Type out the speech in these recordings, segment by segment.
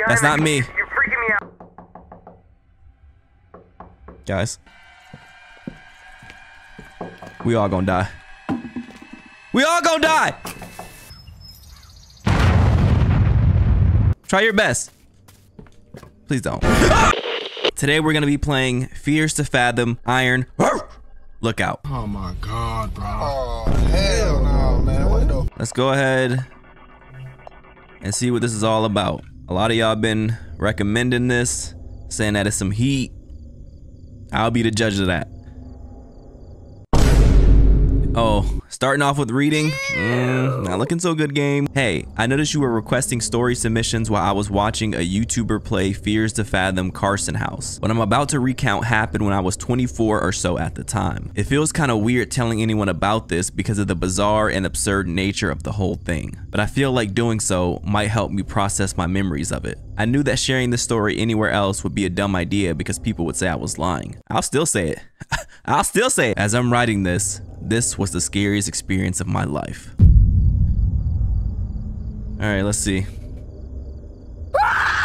behind That's not me. You're freaking me out. Guys. We all gonna die. We all gonna die! Try your best. Please don't. Today we're gonna be playing Fears to Fathom Iron. Look out. Oh my god, bro. Oh, hell no, man. What the? Let's go ahead and see what this is all about. A lot of y'all been recommending this, saying that it's some heat. I'll be the judge of that. Oh, starting off with reading. Mm, not looking so good, game. Hey, I noticed you were requesting story submissions while I was watching a YouTuber play Fears to Fathom Carson House. What I'm about to recount happened when I was 24 or so at the time. It feels kind of weird telling anyone about this because of the bizarre and absurd nature of the whole thing, but I feel like doing so might help me process my memories of it. I knew that sharing this story anywhere else would be a dumb idea because people would say I was lying. I'll still say it. I'll still say it. As I'm writing this, this was the scariest experience of my life. All right, let's see.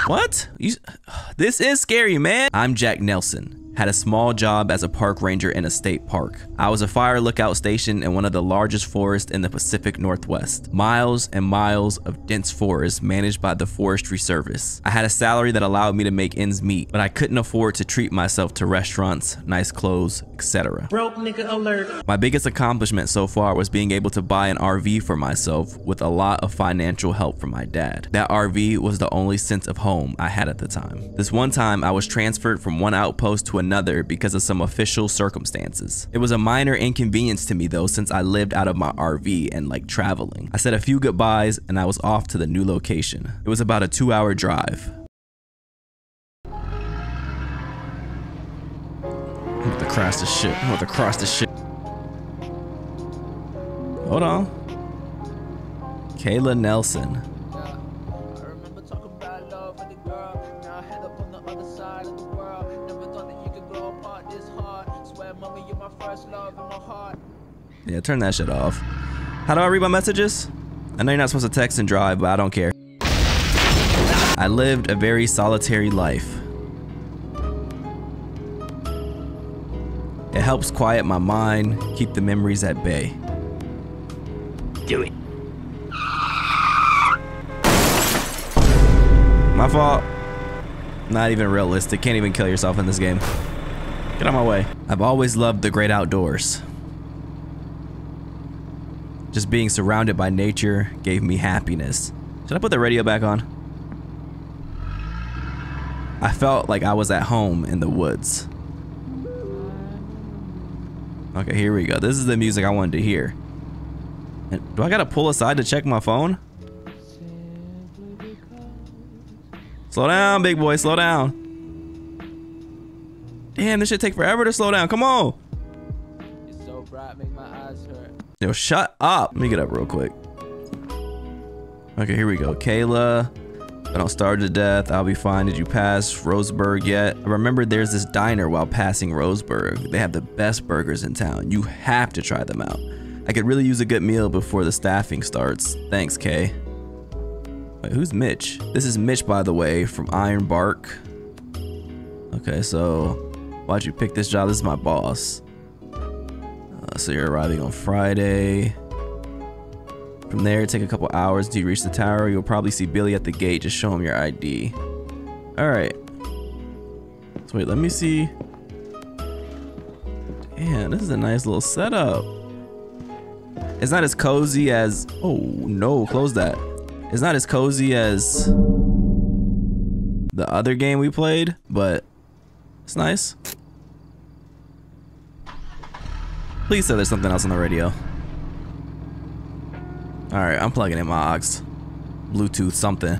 What? You, this is scary, man. I'm Jack Nelson. Had a small job as a park ranger in a state park. I was a fire lookout station in one of the largest forests in the Pacific Northwest. Miles and miles of dense forest managed by the Forestry Service. I had a salary that allowed me to make ends meet, but I couldn't afford to treat myself to restaurants, nice clothes, etc. Broke nigga alert. My biggest accomplishment so far was being able to buy an RV for myself with a lot of financial help from my dad. That RV was the only sense of home I had at the time. This one time, I was transferred from one outpost to another because of some official circumstances. It was a minor inconvenience to me though since I lived out of my RV and like traveling. I said a few goodbyes and I was off to the new location. It was about a two hour drive. I'm about to crash this shit. I'm about to cross this shit. Hold on. Kayla Nelson. I remember talking about love with the girl. Now I head up on the other side of the world. Never thought that you could grow apart this hard. Swear, mommy, you're my first love in my heart. Yeah, turn that shit off. How do I read my messages? I know you're not supposed to text and drive, but I don't care. I lived a very solitary life. It helps quiet my mind, keep the memories at bay. Do it. My fault. Not even realistic. Can't even kill yourself in this game. Get out my way. I've always loved the great outdoors. Just being surrounded by nature gave me happiness. Should I put the radio back on? I felt like I was at home in the woods. Okay, here we go. This is the music I wanted to hear. And do I gotta pull aside to check my phone? Slow down, big boy. Slow down. Damn, this should take forever to slow down. Come on. You're so bright, make my eyes hurt. Yo, shut up. Let me get up real quick. Okay, here we go. Kayla. I don't starve to death. I'll be fine. Did you pass Roseburg yet? I remember there's this diner while passing Roseburg. They have the best burgers in town. You have to try them out. I could really use a good meal before the staffing starts. Thanks, Kay. Wait, who's Mitch? This is Mitch, by the way, from Ironbark. Okay, so why'd you pick this job? This is my boss. Uh, so you're arriving on Friday. From there, take a couple hours until you reach the tower. You'll probably see Billy at the gate. Just show him your ID. All right. So wait, let me see. Damn, this is a nice little setup. It's not as cozy as. Oh no, close that. It's not as cozy as the other game we played, but it's nice. Please say there's something else on the radio. Alright, I'm plugging in my aux. Bluetooth something.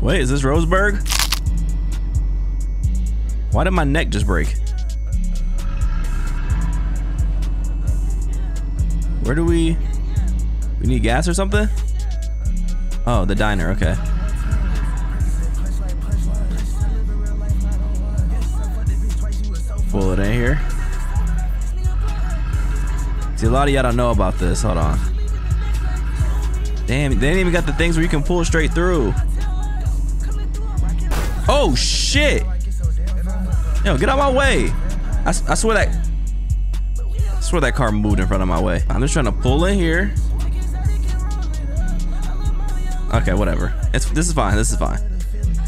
Wait, is this Roseburg? Why did my neck just break? Where do we... We need gas or something? Oh, the diner, okay. Pull it in here. See, a lot of y'all don't know about this. Hold on. Damn, they ain't even got the things where you can pull straight through. Oh shit! Yo, get out of my way! I swear that. I swear that car moved in front of my way. I'm just trying to pull in here. Okay, whatever. It's this is fine. This is fine.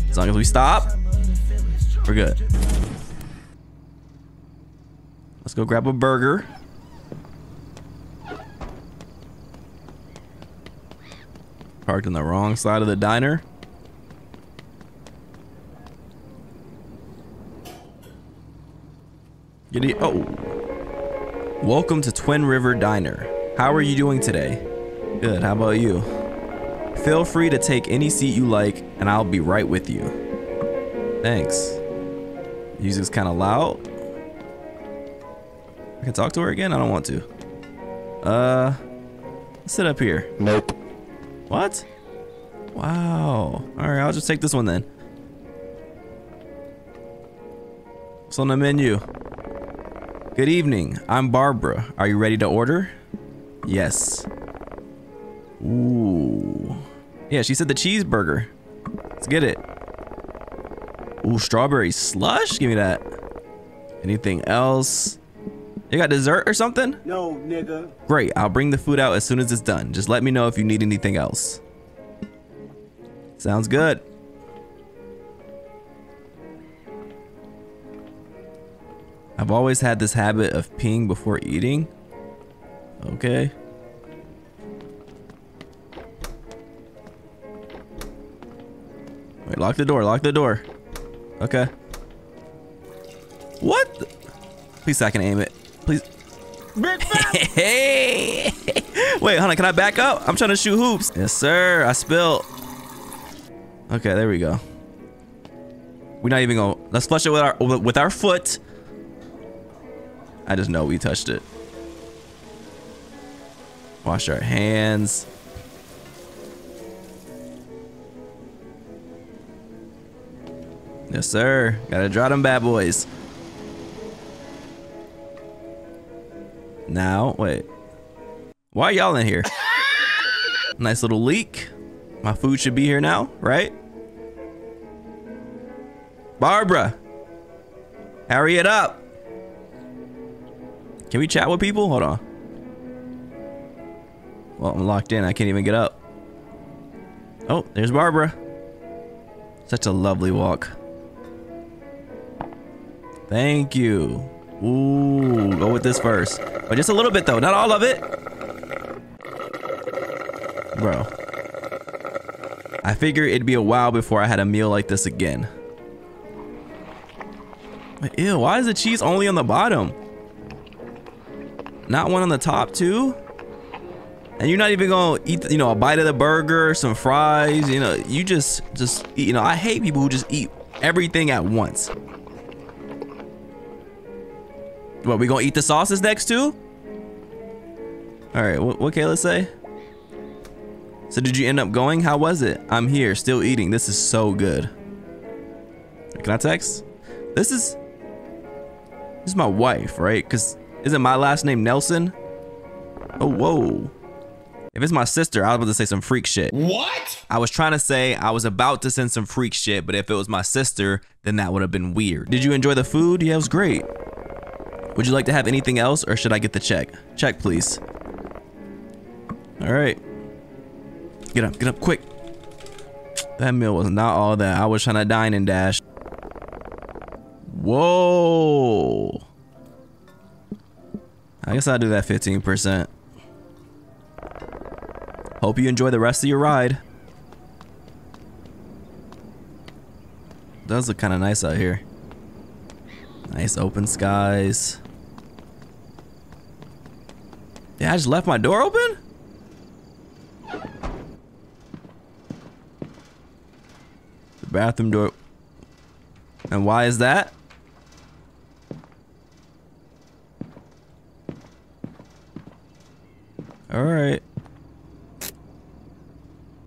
As long as we stop, we're good. Let's go grab a burger. Parked on the wrong side of the diner. It? Oh. Welcome to Twin River Diner. How are you doing today? Good. How about you? Feel free to take any seat you like, and I'll be right with you. Thanks. Music's kind of loud. I can talk to her again? I don't want to. Uh, sit up here. Nope. What? Wow. All right, I'll just take this one then. What's on the menu? Good evening. I'm Barbara. Are you ready to order? Yes. Ooh. Yeah, she said the cheeseburger. Let's get it. Ooh, strawberry slush? Give me that. Anything else? You got dessert or something? No, nigga. Great, I'll bring the food out as soon as it's done. Just let me know if you need anything else. Sounds good. I've always had this habit of peeing before eating. Okay. Wait, lock the door, lock the door. Okay. What? Please, I can aim it. Please. Hey! Wait, honey, can I back up? I'm trying to shoot hoops. Yes, sir. I spilled. Okay, there we go. We're not even gonna. Let's flush it with our with our foot. I just know we touched it. Wash our hands. Yes, sir. Gotta draw them bad boys. Now, wait. Why y'all in here? nice little leak. My food should be here now, right? Barbara. Hurry it up. Can we chat with people? Hold on. Well, I'm locked in. I can't even get up. Oh, there's Barbara. Such a lovely walk. Thank you. Ooh, go with this first. But just a little bit though, not all of it. Bro. I figure it'd be a while before I had a meal like this again. Ew, why is the cheese only on the bottom? Not one on the top too? And you're not even gonna eat, you know, a bite of the burger, some fries, you know, you just, just, eat, you know, I hate people who just eat everything at once. What, we gonna eat the sauces next too? All right, what, what Kayla say? So did you end up going? How was it? I'm here, still eating. This is so good. Can I text? This is, this is my wife, right? Cause isn't my last name Nelson? Oh, whoa. If it's my sister, I was about to say some freak shit. What? I was trying to say I was about to send some freak shit, but if it was my sister, then that would have been weird. Did you enjoy the food? Yeah, it was great. Would you like to have anything else or should I get the check? Check, please. All right. Get up, get up quick. That meal was not all that. I was trying to dine and dash. Whoa. I guess I'll do that 15%. Hope you enjoy the rest of your ride. Does look kind of nice out here. Nice open skies. Yeah, I just left my door open? The bathroom door. And why is that? All right.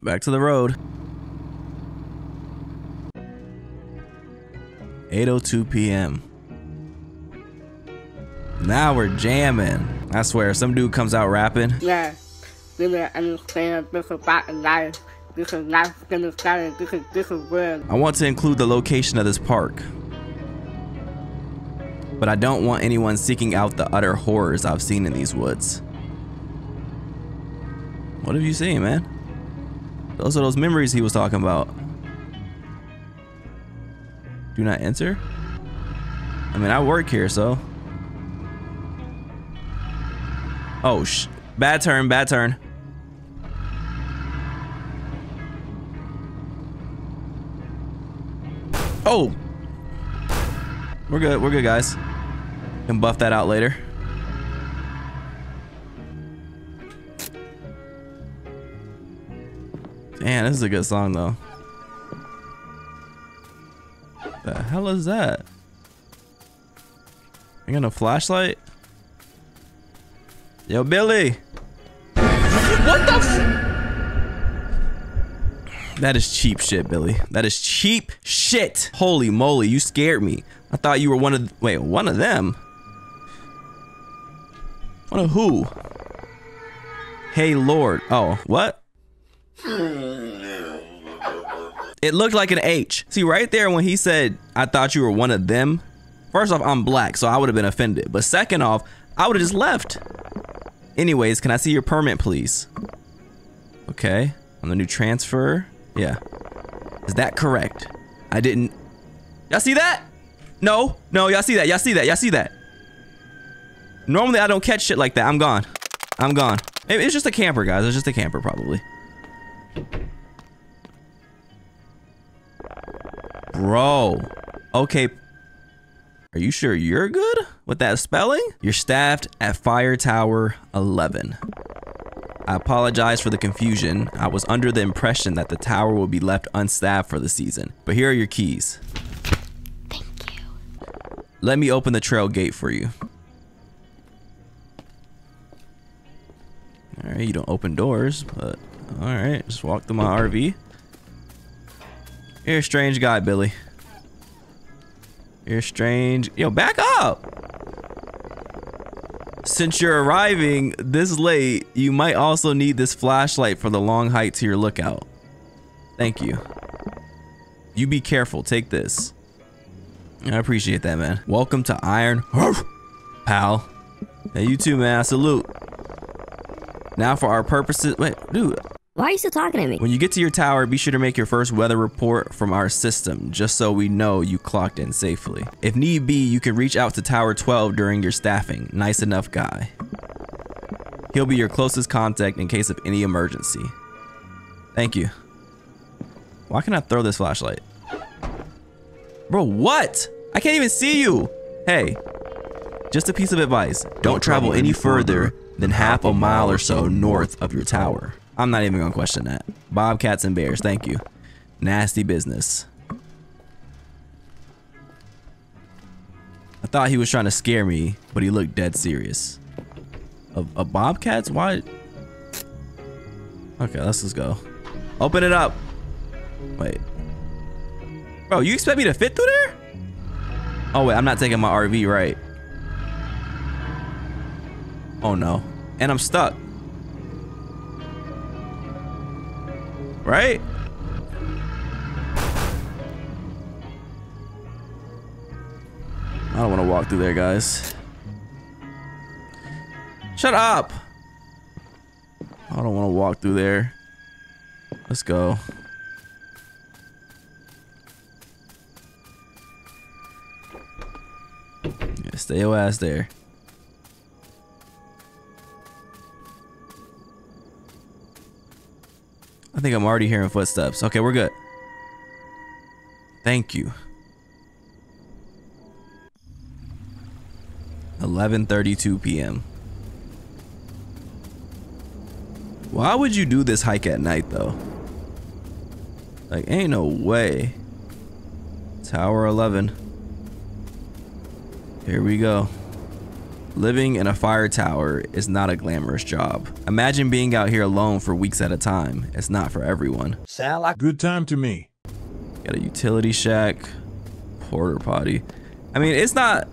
Back to the road. 8:02 p.m. Now we're jamming. I swear, some dude comes out rapping. Yeah, really understand this about life. This is life gonna start. This is this is real. I want to include the location of this park. But I don't want anyone seeking out the utter horrors I've seen in these woods. What have you seen, man? Those are those memories he was talking about. Do not enter? I mean, I work here, so. Oh, sh. Bad turn, bad turn. Oh! We're good, we're good, guys. Can buff that out later. Man, this is a good song, though. The hell is that? You got no flashlight? Yo, Billy! What the f- That is cheap shit, Billy. That is cheap shit. Holy moly, you scared me. I thought you were one of wait, one of them. One of who? Hey Lord. Oh, what? It looked like an H. See right there when he said I thought you were one of them. First off, I'm black, so I would have been offended. But second off, I would have just left. Anyways, can I see your permit, please? Okay. On the new transfer. Yeah. Is that correct? I didn't. Y'all see that? No, no, y'all see that? Y'all see that? Y'all see that? Normally I don't catch shit like that. I'm gone. I'm gone. It's just a camper, guys. It's just a camper, probably. Bro. Okay. Are you sure you're good with that spelling? You're staffed at Fire Tower 11. I apologize for the confusion. I was under the impression that the tower will be left unstaffed for the season. But here are your keys. Thank you. Let me open the trail gate for you. Alright, you don't open doors, but alright, just walk through my RV. You're a strange guy, Billy. You're strange. Yo, back up! Since you're arriving this late, you might also need this flashlight for the long hike to your lookout. Thank you. You be careful. Take this. I appreciate that, man. Welcome to Iron Pal. Hey, you too, man. I salute. Now for our purposes. Wait, dude. Why are you still talking to me? When you get to your tower, be sure to make your first weather report from our system, just so we know you clocked in safely. If need be, you can reach out to Tower 12 during your staffing. Nice enough guy. He'll be your closest contact in case of any emergency. Thank you. Why can I throw this flashlight? Bro, what? I can't even see you. Hey, just a piece of advice. Don't travel any further than half a mile or so north of your tower. I'm not even gonna question that. Bobcats and bears, thank you. Nasty business. I thought he was trying to scare me, but he looked dead serious. A, a bobcats? Why? Okay, let's just go. Open it up. Wait. Bro, you expect me to fit through there? Oh wait, I'm not taking my RV right. Oh no. And I'm stuck. Right? I don't want to walk through there, guys. Shut up! I don't want to walk through there. Let's go. Yeah, stay your ass there. Think I'm already hearing footsteps. Okay, we're good. Thank you. 11:32 p.m. Why would you do this hike at night though? Like ain't no way. Tower 11. Here we go. Living in a fire tower is not a glamorous job. Imagine being out here alone for weeks at a time. It's not for everyone. Sound like Good time to me. Got a utility shack, porter potty. I mean, it's not.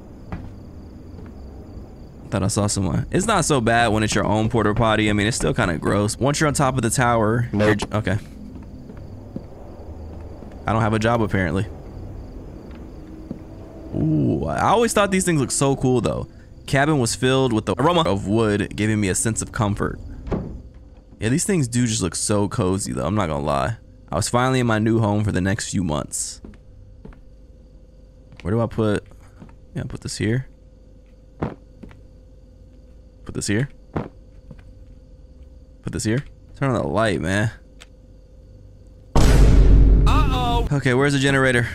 Thought I saw someone. It's not so bad when it's your own porter potty. I mean, it's still kind of gross. Once you're on top of the tower, you're okay. I don't have a job apparently. Ooh, I always thought these things looked so cool though. Cabin was filled with the aroma of wood, giving me a sense of comfort. Yeah, these things do just look so cozy though, I'm not gonna lie. I was finally in my new home for the next few months. Where do I put, yeah, put this here. Put this here. Put this here. Turn on the light, man. Uh-oh. Okay, where's the generator?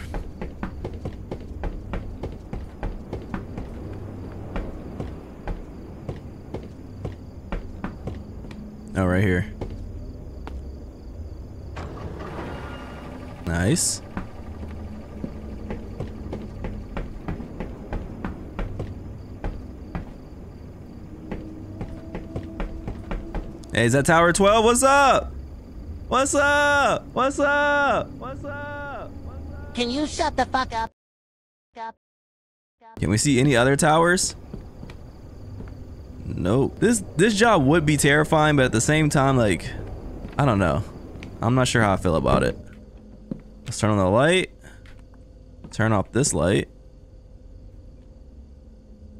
Oh, right here. Nice. Hey, is that Tower 12? What's up? What's up? What's up? What's up? Can you shut the fuck up? Up. Can we see any other towers? Nope. This this job would be terrifying, but at the same time, like, I don't know. I'm not sure how I feel about it. Let's turn on the light. Turn off this light.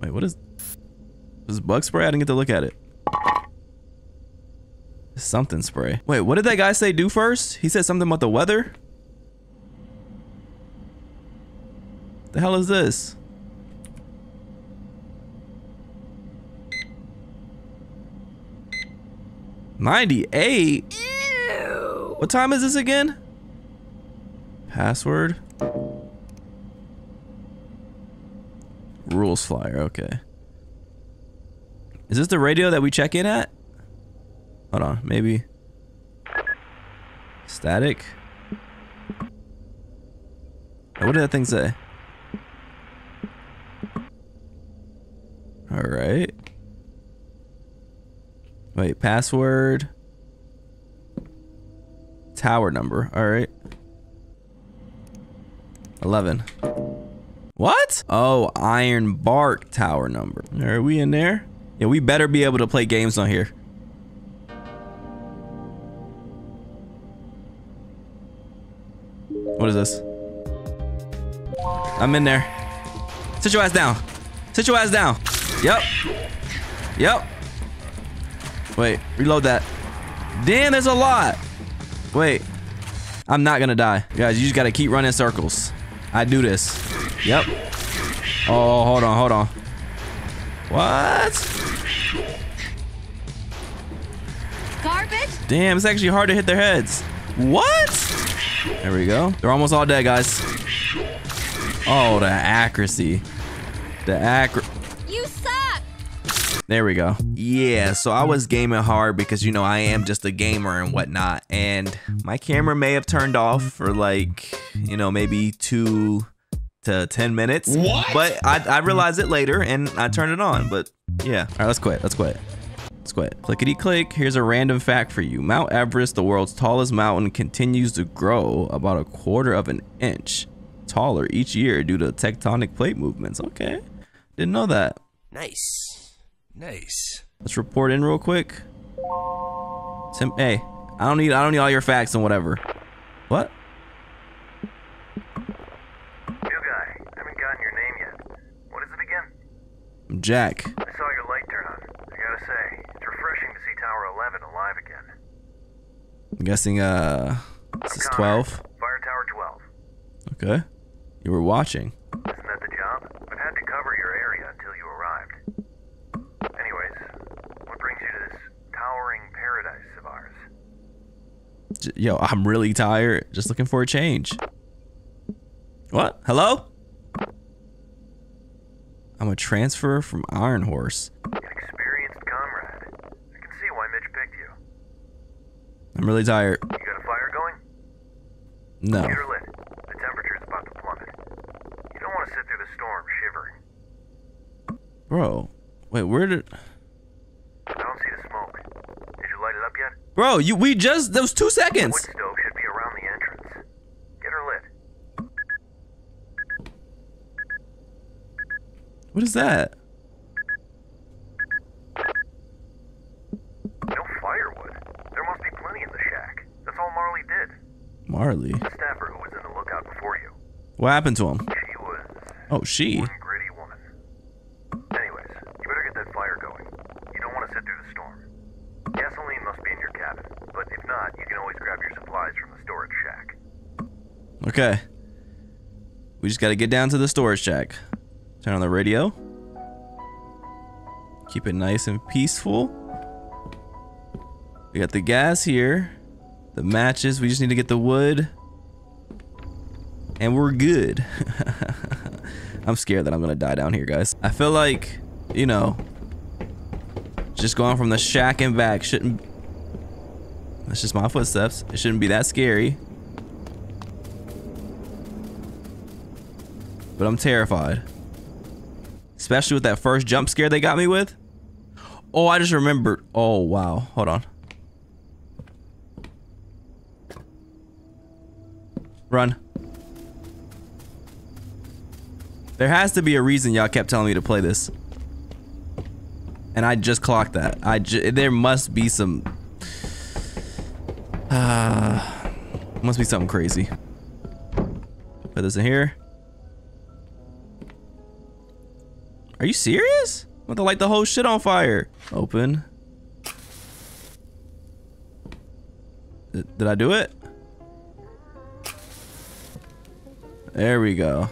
Wait, what is this is bug spray? I didn't get to look at it. Something spray. Wait, what did that guy say do first? He said something about the weather? The hell is this? Ninety-eight. What time is this again? Password. Rules flyer. Okay. Is this the radio that we check in at? Hold on, maybe. Static. What did that thing say? All right. Wait, password. Tower number. All right. 11. What? Oh, Ironbark tower number. Are we in there? Yeah, we better be able to play games on here. What is this? I'm in there. Sit your ass down. Sit your ass down. Yep. Yep. Wait, reload that. Damn, there's a lot. Wait. I'm not gonna die. Guys, you just gotta keep running circles. I do this. Yep. Oh, hold on, hold on. What? Garbage? Damn, it's actually hard to hit their heads. What? There we go. They're almost all dead, guys. Oh, the accuracy. The accuracy. You suck! There we go. Yeah, so I was gaming hard because, you know, I am just a gamer and whatnot. And my camera may have turned off for like, you know, maybe two to 10 minutes. What? But I, I realized it later and I turned it on. But yeah. All right, let's quit. Let's quit. Let's quit. Clickety click. Here's a random fact for you. Mount Everest, the world's tallest mountain, continues to grow about a quarter of an inch taller each year due to tectonic plate movements. Okay. Didn't know that. Nice. Nice. Let's report in real quick. Tim, hey, I don't need I don't need all your facts and whatever. What? New guy, haven't gotten your name yet. What is it again? I'm Jack. I saw your light turn on. I gotta say, it's refreshing to see Tower 11 alive again. I'm guessing uh this is 12. Fire Tower 12. Okay. You were watching. Isn't that the job? I've had to cover your area until you arrived. Anyways, what brings you to this towering paradise of ours? J- Yo, I'm really tired. Just looking for a change. What? Hello? I'm a transfer from Iron Horse. An experienced comrade. I can see why Mitch picked you. I'm really tired. You got a fire going? No. Her lit. The temperature's about to plummet. You don't want to sit through the storm shivering. Bro. Wait, where did I don't see the smoke. Did you light it up yet? Bro, you we just those two seconds. stove should be around the entrance. Get her lit. What is that? No firewood. There must be plenty in the shack. That's all Marley did. Marley. The staffer who was in the lookout before you. What happened to him? She was Oh, she. one gritty woman. Anyways, you better get that fire going. You don't want to sit through the storm. Gasoline must be in your cabin, but if not, you can always grab your supplies from the storage shack. Okay. We just got to get down to the storage shack. Turn on the radio. Keep it nice and peaceful. We got the gas here. The matches. We just need to get the wood. And we're good. I'm scared that I'm to die down here, guys. I feel like, you know, just going from the shack and back shouldn't... That's just my footsteps. It shouldn't be that scary. But I'm terrified. Especially with that first jump scare they got me with. Oh, I just remembered. Oh, wow. Hold on. Run. There has to be a reason y'all kept telling me to play this. And I just clocked that. I there must be some... Uh, must be something crazy. Put this in here. Are you serious? I'm about to light the whole shit on fire. Open. Did, did I do it? There we go.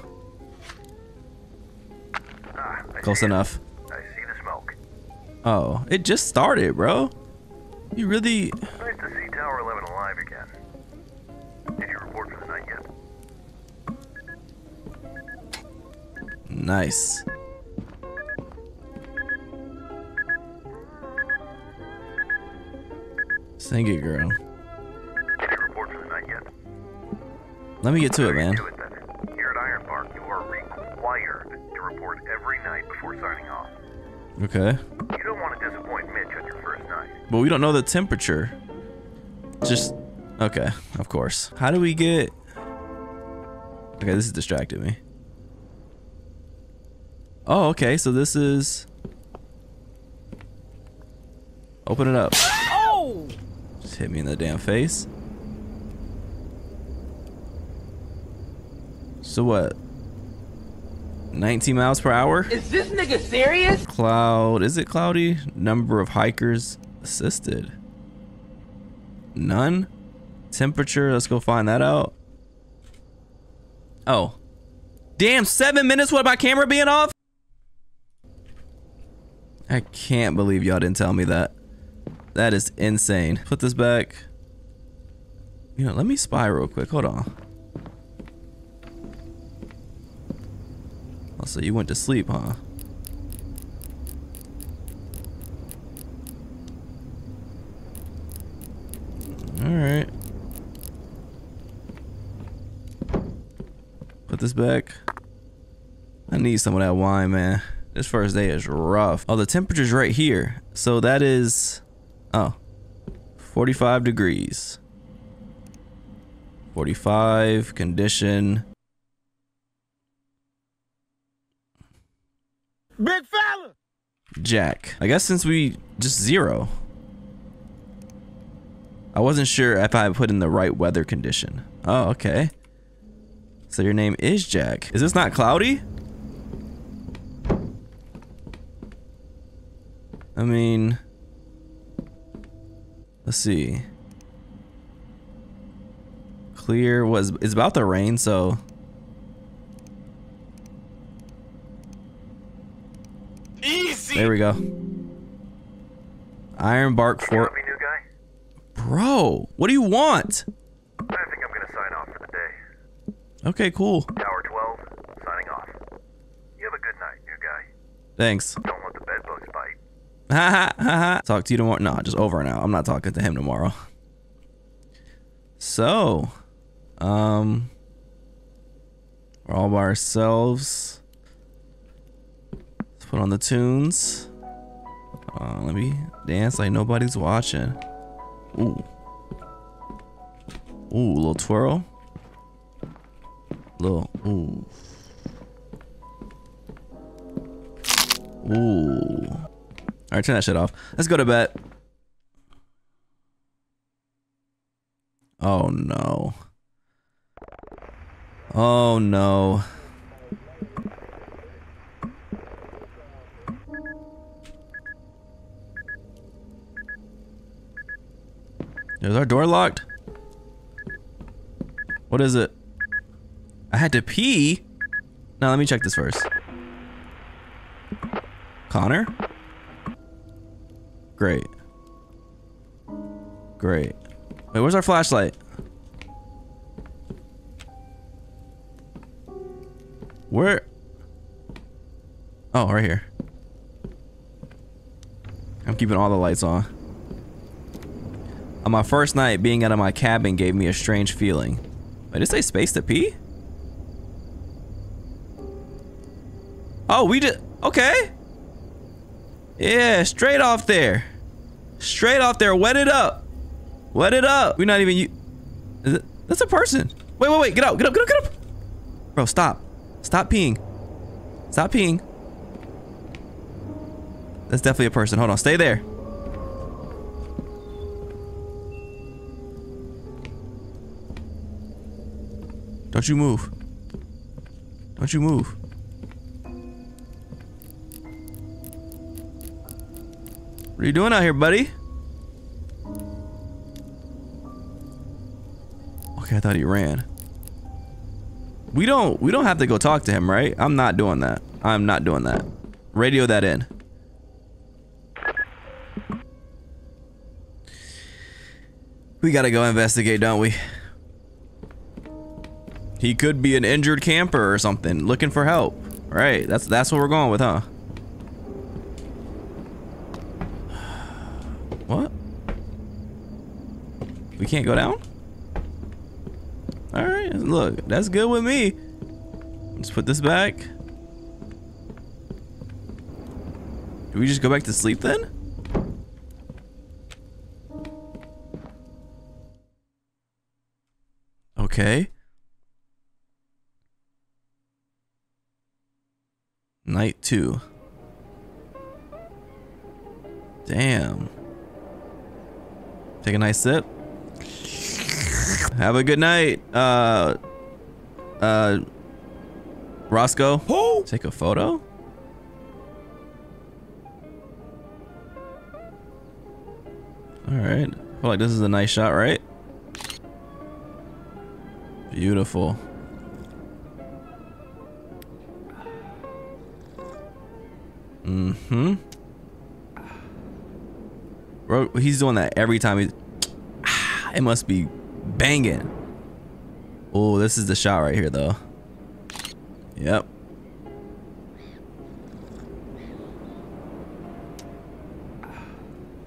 Ah, Close it. enough. I see the smoke. Oh, it just started, bro. You really... Nice to see Tower 11 alive again. Did you report for the night yet? Nice. Sing it, girl. You report for the night yet? Let me get to it, man. Do it then. Here at Ironbark, you are required to report every night before signing off. Okay. You don't want to disappoint Mitch on your first night. But we don't know the temperature. Just... Okay, of course. How do we get... Okay, this is distracting me. Oh, okay, so this is... Open it up. Hit me in the damn face. So what? 19 miles per hour? Is this nigga serious? Cloud. Is it cloudy? Number of hikers assisted. None. Temperature. Let's go find that out. Oh. Damn, seven minutes with my camera being off? I can't believe y'all didn't tell me that. That is insane. Put this back. You know, let me spy real quick. Hold on. Oh, so you went to sleep, huh? Alright. Put this back. I need some of that wine, man. This first day is rough. Oh, the temperature's right here. So that is... Oh. 45 degrees. 45, condition. Big fella! Jack. I guess since we just zero. I wasn't sure if I put in the right weather condition. Oh, okay. So your name is Jack. Is this not cloudy? I mean, let's see. Clear was it's about to rain, so Easy! there we go. Ironbark You Fort. me, new guy? Bro, what do you want? I think I'm gonna sign off for the day. Okay, cool. Tower 12, signing off. You have a good night, new guy. Thanks. Don't let the bedbugs bite. Ha ha ha. Talk to you tomorrow. No, just over out. I'm not talking to him tomorrow. So, um, we're all by ourselves. Let's put on the tunes. Uh, let me dance like nobody's watching. Ooh. Ooh, little twirl. Little, ooh. Ooh. All right, turn that shit off. Let's go to bed. Oh no. Oh no. Is our door locked? What is it? I had to pee? Now let me check this first. Connor? Great. Great. Wait, where's our flashlight? Where? Oh, right here. I'm keeping all the lights on. On my first night, being out of my cabin gave me a strange feeling. Wait, did it say space to pee? Oh, we did. Okay. Yeah, straight off there. Straight off there. Wet it up. Wet it up. We're not even. You. That's a person. Wait, wait, wait. Get out. Get up. Get up. Get up. Bro, stop. Stop peeing. Stop peeing. That's definitely a person. Hold on. Stay there. Don't you move. Don't you move. What are you doing out here, buddy? Okay, I thought he ran. We don't we don't have to go talk to him, right? I'm not doing that. I'm not doing that. Radio that in. We gotta go investigate, don't we? He could be an injured camper or something, looking for help. Right, that's that's what we're going with, huh? What? Can't go down? Alright, look, that's good with me. Let's put this back. Do we just go back to sleep then? Okay. Night two. Damn. Take a nice sip. Have a good night. Uh, uh, Roscoe. Oh! Take a photo. All right. I feel like this is a nice shot, right? Beautiful. Mm-hmm. Bro, he's doing that every time he... It must be banging. Oh, this is the shot right here, though. Yep.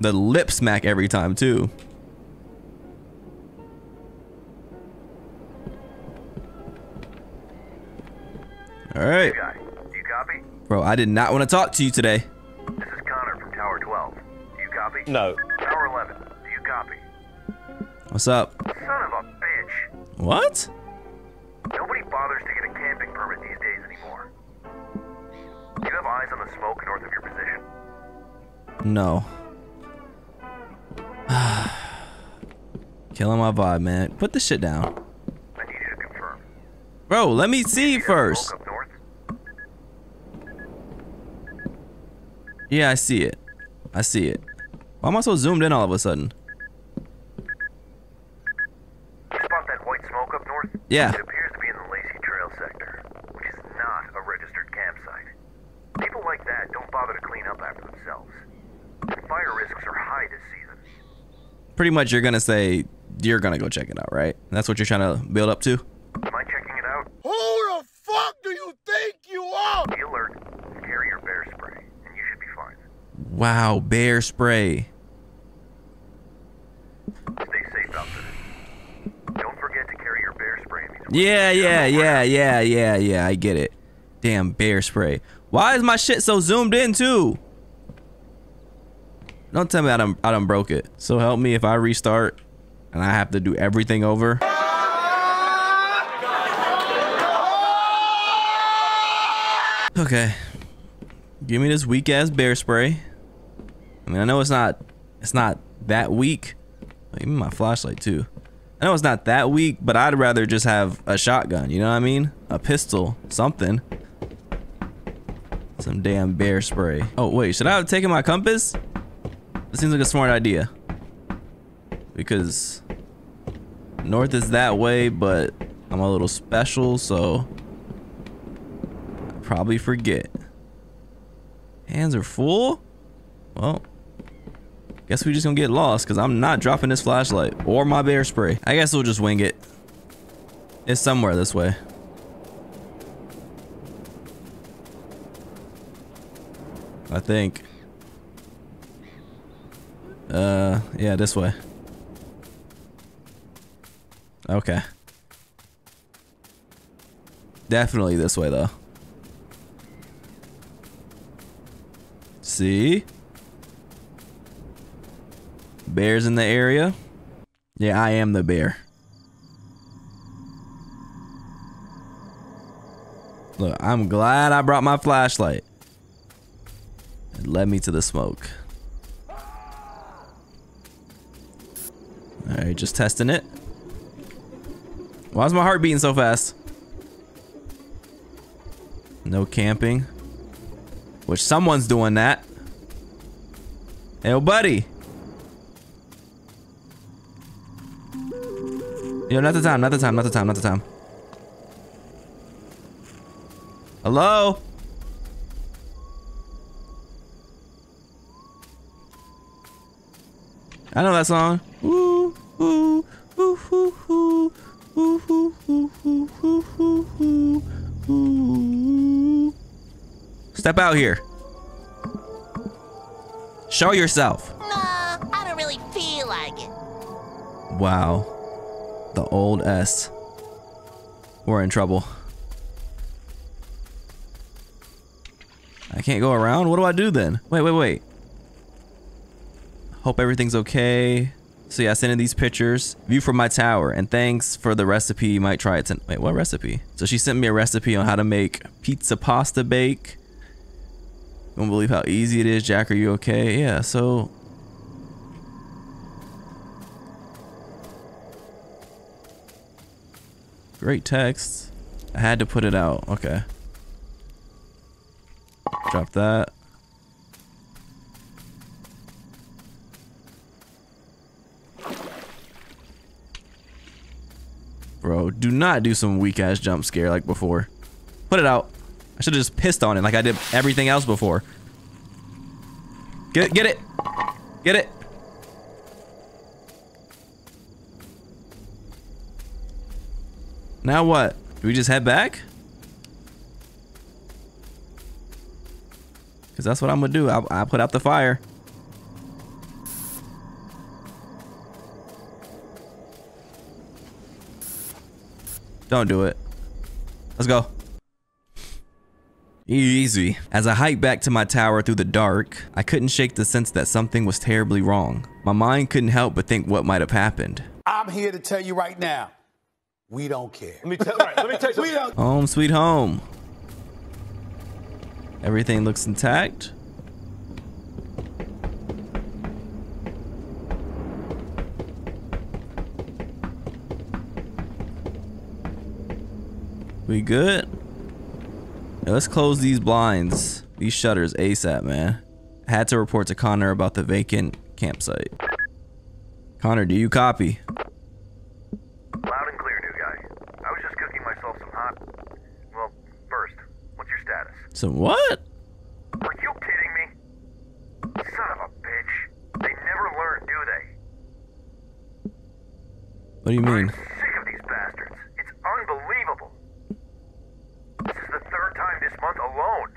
The lip smack every time, too. All right. You copy? Bro, I did not want to talk to you today. This is Connor from Tower 12. Do you copy? No. What's up? Son of a bitch. What? Nobody bothers to get a camping permit these days anymore. You have eyes on the smoke north of your position? No. Killing my vibe, man. Put this shit down. I need you to confirm. Bro, let me see first. Smoke up north? Yeah, I see it. I see it. Why am I so zoomed in all of a sudden? You spot that white smoke up north? Yeah. It appears to be in the Lacey Trail sector, which is not a registered campsite. People like that don't bother to clean up after themselves. And fire risks are high this season. Pretty much you're gonna say you're gonna go check it out, right? That's what you're trying to build up to? Am I checking it out? Who the fuck do you think you are? Be alert carry your bear spray, and you should be fine. Wow, bear spray. Stay safe out there. Don't forget to carry your bear spray. in these Yeah, yeah, yeah, yeah, yeah, yeah, I get it. Damn bear spray. Why is my shit so zoomed in too? Don't tell me I done, I done broke it. So help me if I restart and I have to do everything over. Okay. Give me this weak ass bear spray. I mean, I know it's not, it's not that weak. Give me my flashlight too. I know it's not that weak, but I'd rather just have a shotgun, you know what I mean? A pistol, something. Some damn bear spray. Oh, wait, should I have taken my compass? It seems like a smart idea. Because north is that way, but I'm a little special, so I'd probably forget. Hands are full? Well, guess we just gonna get lost because I'm not dropping this flashlight or my bear spray. I guess we'll just wing it. It's somewhere this way. I think. Uh, yeah, this way. Okay. Definitely this way, though. See? Bears in the area? Yeah, I am the bear. Look, I'm glad I brought my flashlight. It led me to the smoke. Alright, just testing it. Why is my heart beating so fast? No camping. Which someone's doing that. Hey, buddy. Yo, not the time, not the time, not the time, not the time. Hello? I know that song. Ooh, ooh, ooh, ooh, ooh, ooh, ooh, ooh, ooh, ooh, ooh, ooh. Step out here. Show yourself. Nah, I don't really feel like it. Wow. The old S. We're in trouble. I can't go around? What do I do then? Wait, wait, wait. Hope everything's okay. So yeah, I sent in these pictures. View from my tower. And thanks for the recipe. You might try it. To Wait, what recipe? So she sent me a recipe on how to make pizza pasta bake. Don't believe how easy it is. Jack, are you okay? Yeah, so... Great text. I had to put it out. Okay. Drop that. Bro, do not do some weak ass jump scare like before. Put it out. I should have just pissed on it like I did everything else before. Get it, get it. Get it. Now what? Do we just head back? Because that's what I'm going to do. I'll, I'll put out the fire. Don't do it. Let's go. Easy. As I hiked back to my tower through the dark, I couldn't shake the sense that something was terribly wrong. My mind couldn't help but think what might have happened. I'm here to tell you right now, we don't care. Let me tell, right, let me tell you we don't. Home sweet home. Everything looks intact. We good? Yeah, let's close these blinds, these shutters ASAP, man. I had to report to Connor about the vacant campsite. Connor, do you copy? Loud and clear, new guy. I was just cooking myself some hot. Well, first, what's your status? Some what? Are you kidding me? Son of a bitch. They never learn, do they? What do you mean? I'm sick of these bastards. It's unbelievable. This is the third time this month alone.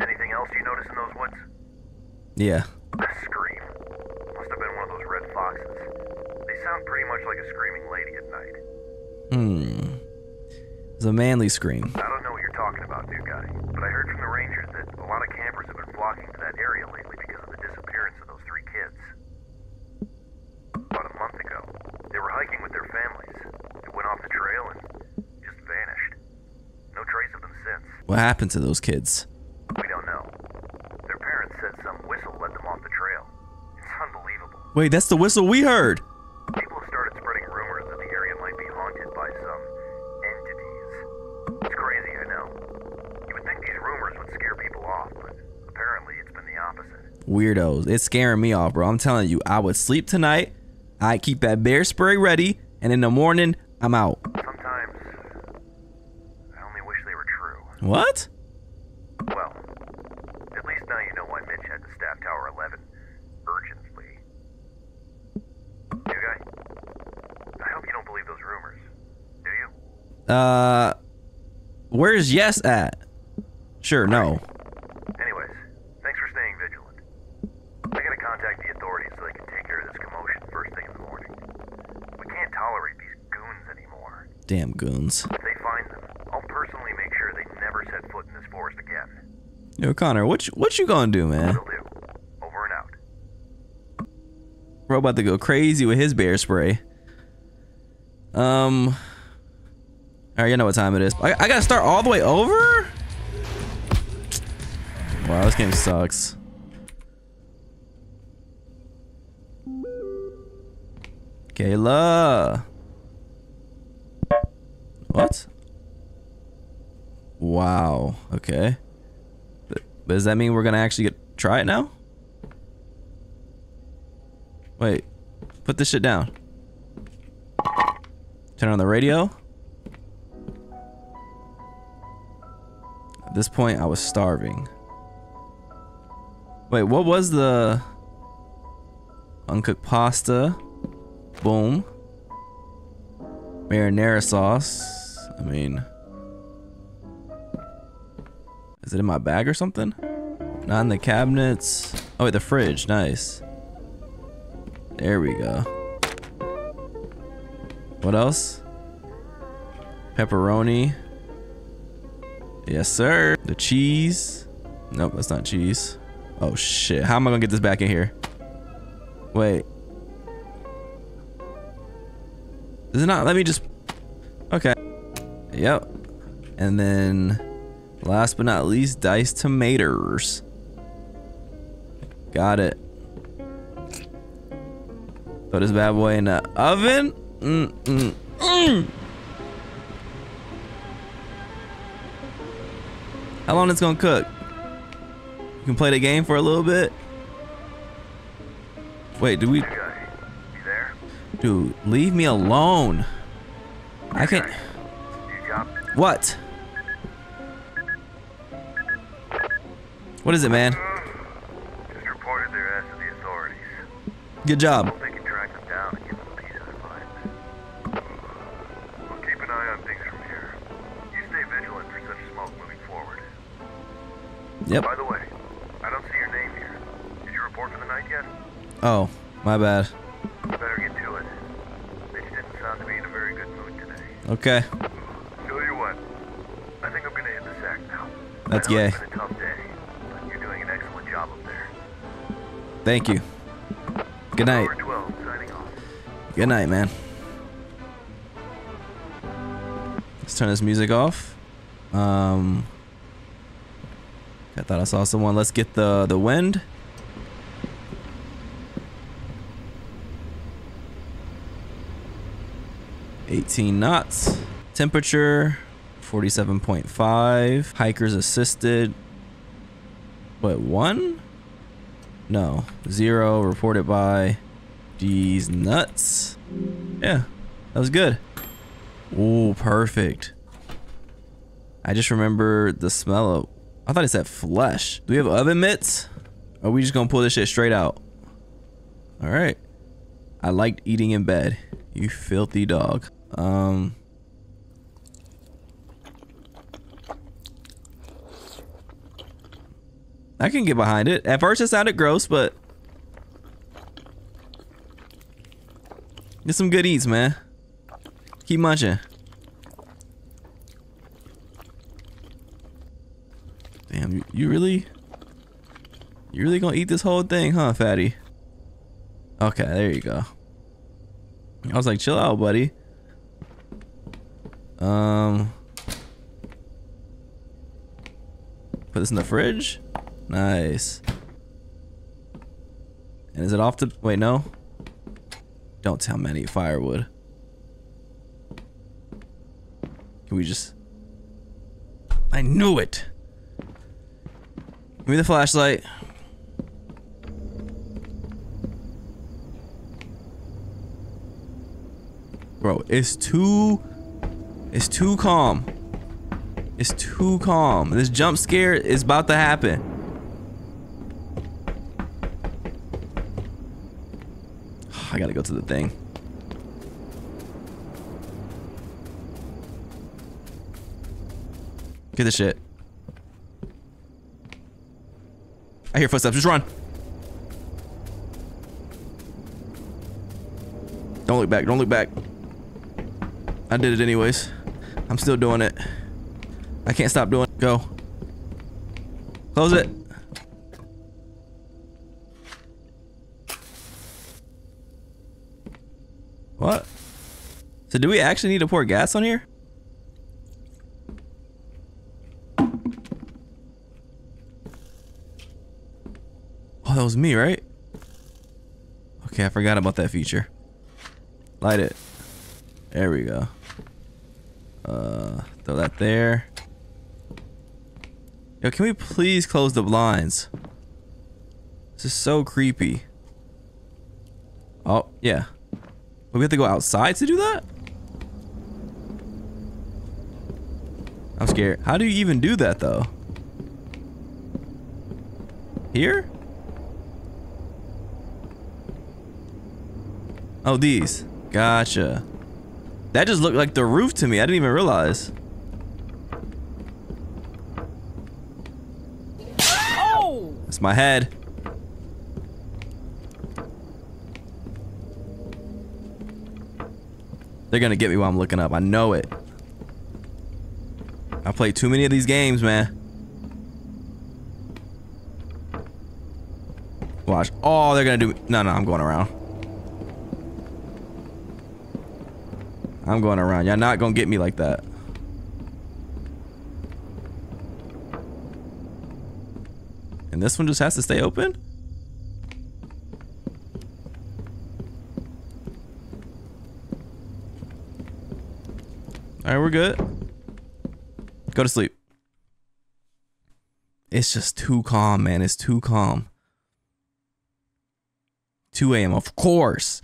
Anything else you notice in those woods? Yeah. The scream. Must have been one of those red foxes. They sound pretty much like a screaming lady at night. Hmm. It's a manly scream. I don't know what you're talking about, new guy, but I heard from the rangers that a lot of campers have been flocking to that area lately because of the disappearance of those three kids. About a month ago, they were hiking with their families. They went off the trail and just vanished. No trace of them since. What happened to those kids? We don't know. Their parents said some whistle led them off the trail. It's unbelievable. Wait, that's the whistle we heard. Weirdos. It's scaring me off, bro. I'm telling you, I would sleep tonight. I keep that bear spray ready, and in the morning, I'm out. Sometimes I only wish they were true. What? Well, at least now you know why Mitch had to staff Tower 11 urgently. New guy, I hope you don't believe those rumors. Do you? Uh, where's yes at? Sure, no. Anyways, thanks for staying vigilant. I gotta contact the authorities so they can take care of this commotion first thing in the morning. We can't tolerate these goons anymore. Damn goons. If they find them, I'll personally make sure they never set foot in this forest again. Yo, Connor, what you, what you gonna do, man? Will do. Over and out. Bro about to go crazy with his bear spray. Um. Alright, you know what time it is. I, I gotta start all the way over? Wow, this game sucks. Kayla. What? Wow. Okay. But, does that mean we're gonna actually get try it now? Wait. Put this shit down. Turn on the radio. At this point, I was starving. Wait, what was the uncooked pasta? Boom. Marinara sauce. I mean, is it in my bag or something? Not in the cabinets. Oh, wait, the fridge. Nice. There we go. What else? Pepperoni. Yes, sir. The cheese. Nope, that's not cheese. Oh shit. How am I gonna get this back in here? Wait. Does it not let me just Okay. Yep. And then last but not least, diced tomatoes. Got it. Throw this bad boy in the oven. Mm, mm, mm. How long it's gonna cook? You can play the game for a little bit. Wait, do we? New guy, you there? Dude, leave me alone. I can't. What? What is it, man? Just reported their ass to the authorities. Good job. They can track them down and give them a piece of mind. We'll keep an eye on things from here. You stay vigilant for such smoke moving forward. Yep. By the way, I don't see your name here. Did you report for the night yet? Oh, my bad. Better get to it. Mitch didn't sound to be in a very good mood today. Okay. Tell you what, I think I'm gonna hit the sack now. That's gay. Thank you. Good night. Over 12, signing off. Good night, man. Let's turn this music off. Um, I thought I saw someone. Let's get the the wind. Eighteen knots. Temperature forty-seven point five. Hikers assisted. What one? No, zero reported by these nuts. Yeah, that was good. Oh, perfect. I just remember the smell of. I thought it said flesh. Do we have oven mitts? Or are we just gonna pull this shit straight out? All right. I liked eating in bed. You filthy dog. Um. I can get behind it. At first it sounded gross, but get some good eats, man. Keep munching. Damn, you, you really, you really gonna eat this whole thing, huh, fatty? Okay, there you go. I was like, chill out, buddy. Um, put this in the fridge. Nice. And is it off to wait? No. Don't tell need firewood. Can we just? I knew it. Give me the flashlight. Bro, it's too it's too calm. It's too calm. This jump scare is about to happen. I gotta go to the thing. Get this shit. I hear footsteps. Just run. Don't look back. Don't look back. I did it anyways. I'm still doing it. I can't stop doing it. Go. Close it. So do we actually need to pour gas on here? Oh, that was me, right? Okay, I forgot about that feature. Light it. There we go. Uh, throw that there. Yo, can we please close the blinds? This is so creepy. Oh, yeah. We have to go outside to do that? Scared. How do you even do that, though? Here? Oh, these. Gotcha. That just looked like the roof to me. I didn't even realize. Oh! That's my head. They're gonna get me while I'm looking up. I know it. I played too many of these games, man. Watch. Oh, they're gonna do. No, no, I'm going around. I'm going around. Y'all not gonna get me like that. And this one just has to stay open? Alright, we're good. Go to sleep. It's just too calm, man. It's too calm. 2 a.m. Of course.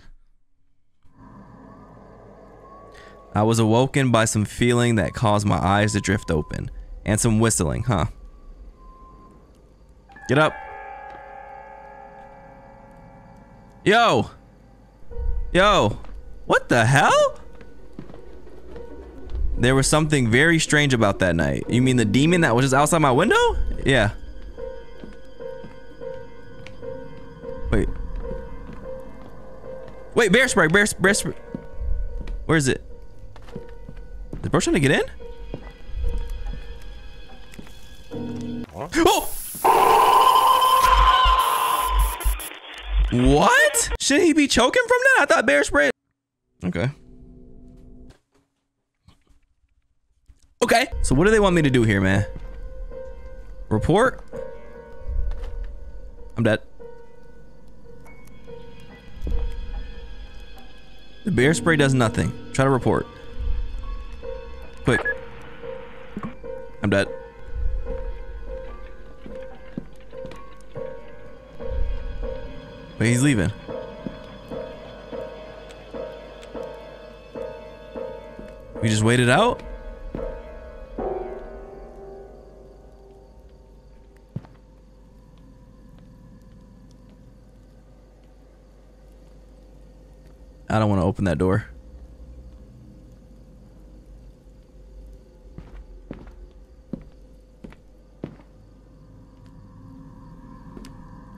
I was awoken by some feeling that caused my eyes to drift open. And some whistling, huh? Get up. Yo. Yo. What the hell? There was something very strange about that night. You mean the demon that was just outside my window? Yeah. Wait. Wait, bear spray, bear, bear spray. Where is it? Is the bro trying to get in? Oh! What? Should he be choking from that? I thought bear spray. Okay. Okay. So what do they want me to do here, man? Report? I'm dead. The bear spray does nothing. Try to report. Quick. I'm dead. Wait, he's leaving. We just waited out? Open that door.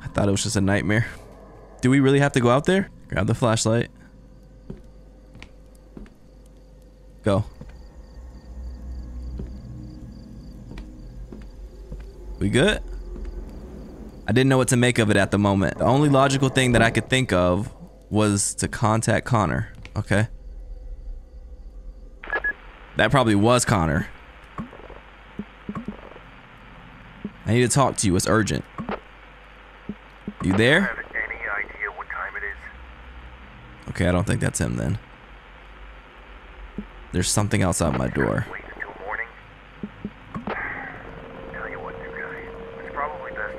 I thought it was just a nightmare. Do we really have to go out there? Grab the flashlight. Go. We good? I didn't know what to make of it at the moment. The only logical thing that I could think of was to contact Connor. Okay. That probably was Connor. I need to talk to you. It's urgent. You there? Have any idea what time it is? Okay, I don't think that's him then. There's something outside my door. Wait until morning. Tell you what, new guy. It's probably best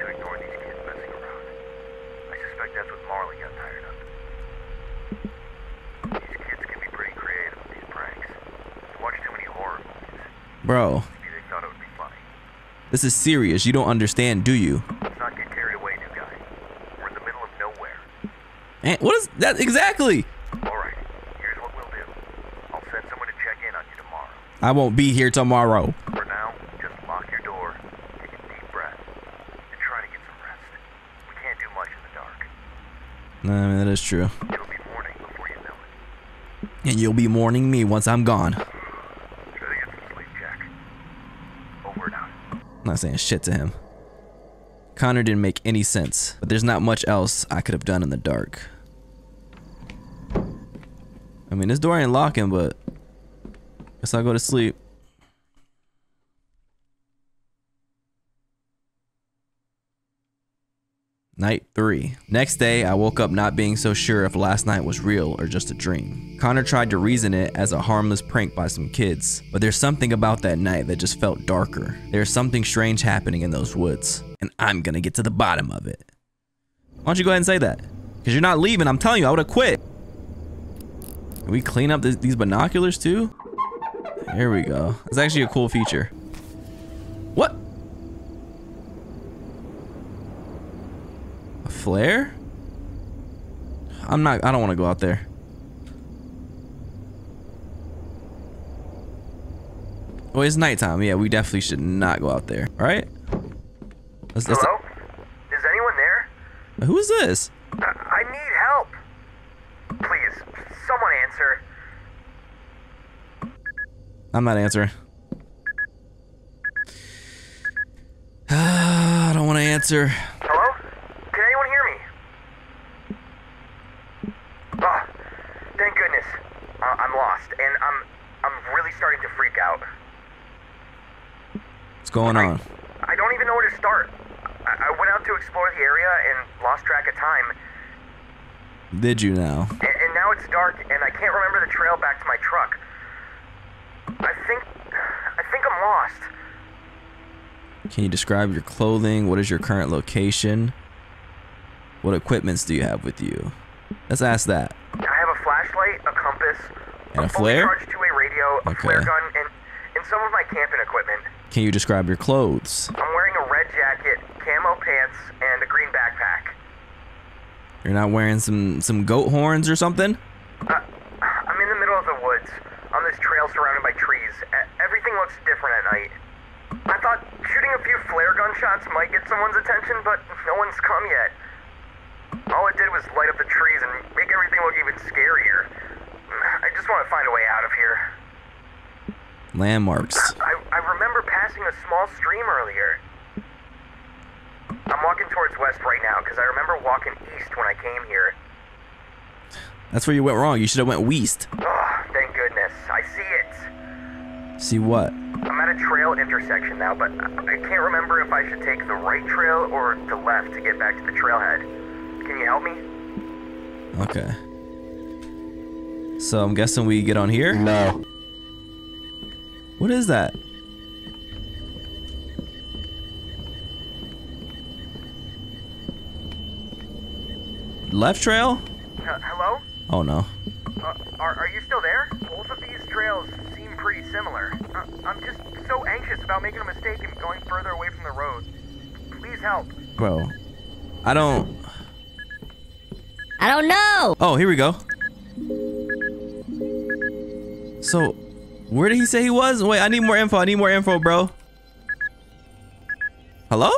Bro, Maybe they thought it would be funny. This is serious. You don't understand, do you? Let's not get carried away, new guy. We're in the middle of nowhere. And what is that exactly? Alright, here's what we'll do. I'll send someone to check in on you tomorrow. I won't be here tomorrow. For now, just lock your door, take a deep breath, and try to get some rest. We can't do much in the dark. I mean, that is true. It'll be morning before you know it. And you'll be mourning me once I'm gone. Try to get some sleep, Jack. Over and out. I'm not saying shit to him. Connor didn't make any sense, but there's not much else I could have done in the dark. I mean, this door ain't locking, but guess I'll go to sleep. Night 3. Next day, I woke up not being so sure if last night was real or just a dream. Connor tried to reason it as a harmless prank by some kids, but there's something about that night that just felt darker. There's something strange happening in those woods, and I'm gonna get to the bottom of it. Why don't you go ahead and say that? Because you're not leaving, I'm telling you, I would have quit. Can we clean up these binoculars too? Here we go. It's actually a cool feature. What? A flare? I'm not, I don't want to go out there. Oh, it's nighttime. Yeah, we definitely should not go out there. All right? Let's, let's, Hello? Is anyone there? who is this? I, I need help. Please, someone answer. I'm not answering. I don't want to answer. Hello? Can anyone hear me? Oh, thank goodness. Uh, I'm lost, and I'm I'm really starting to freak out. What's going on? I don't even know where to start. I, I went out to explore the area and lost track of time, Did you now? and, and now it's dark, and I can't remember the trail back to my truck. I think I think I'm lost. Can you describe your clothing? What is your current location? What equipments do you have with you? Let's ask that. I have a flashlight, a compass, And a fully flare? charged two-way radio, a Okay. flare gun, and and some of my camping equipment. Can you describe your clothes? I'm wearing a red jacket, camo pants, and a green backpack. You're not wearing some some goat horns or something? Uh, I'm in the middle of the woods, on this trail surrounded by trees. Everything looks different at night. I thought shooting a few flare gun shots might get someone's attention, but no one's come yet. All it did was light up the trees and make everything look even scarier. I just want to find a way out of here. Landmarks. I, I remember passing a small stream earlier. I'm walking towards west right now because I remember walking east when I came here. That's where you went wrong. You should have went west. Oh, thank goodness. I see it. See what? I'm at a trail intersection now, but I can't remember if I should take the right trail or the left to get back to the trailhead. Can you help me? Okay. So I'm guessing we get on here? No. What is that? Left trail? H- hello? Oh no. Uh, are, are you still there? Both of these trails seem pretty similar. Uh, I'm just so anxious about making a mistake and going further away from the road. Please help. Bro. I don't. I don't know. Oh, here we go. So, where did he say he was? Wait, I need more info. I need more info, bro. Hello?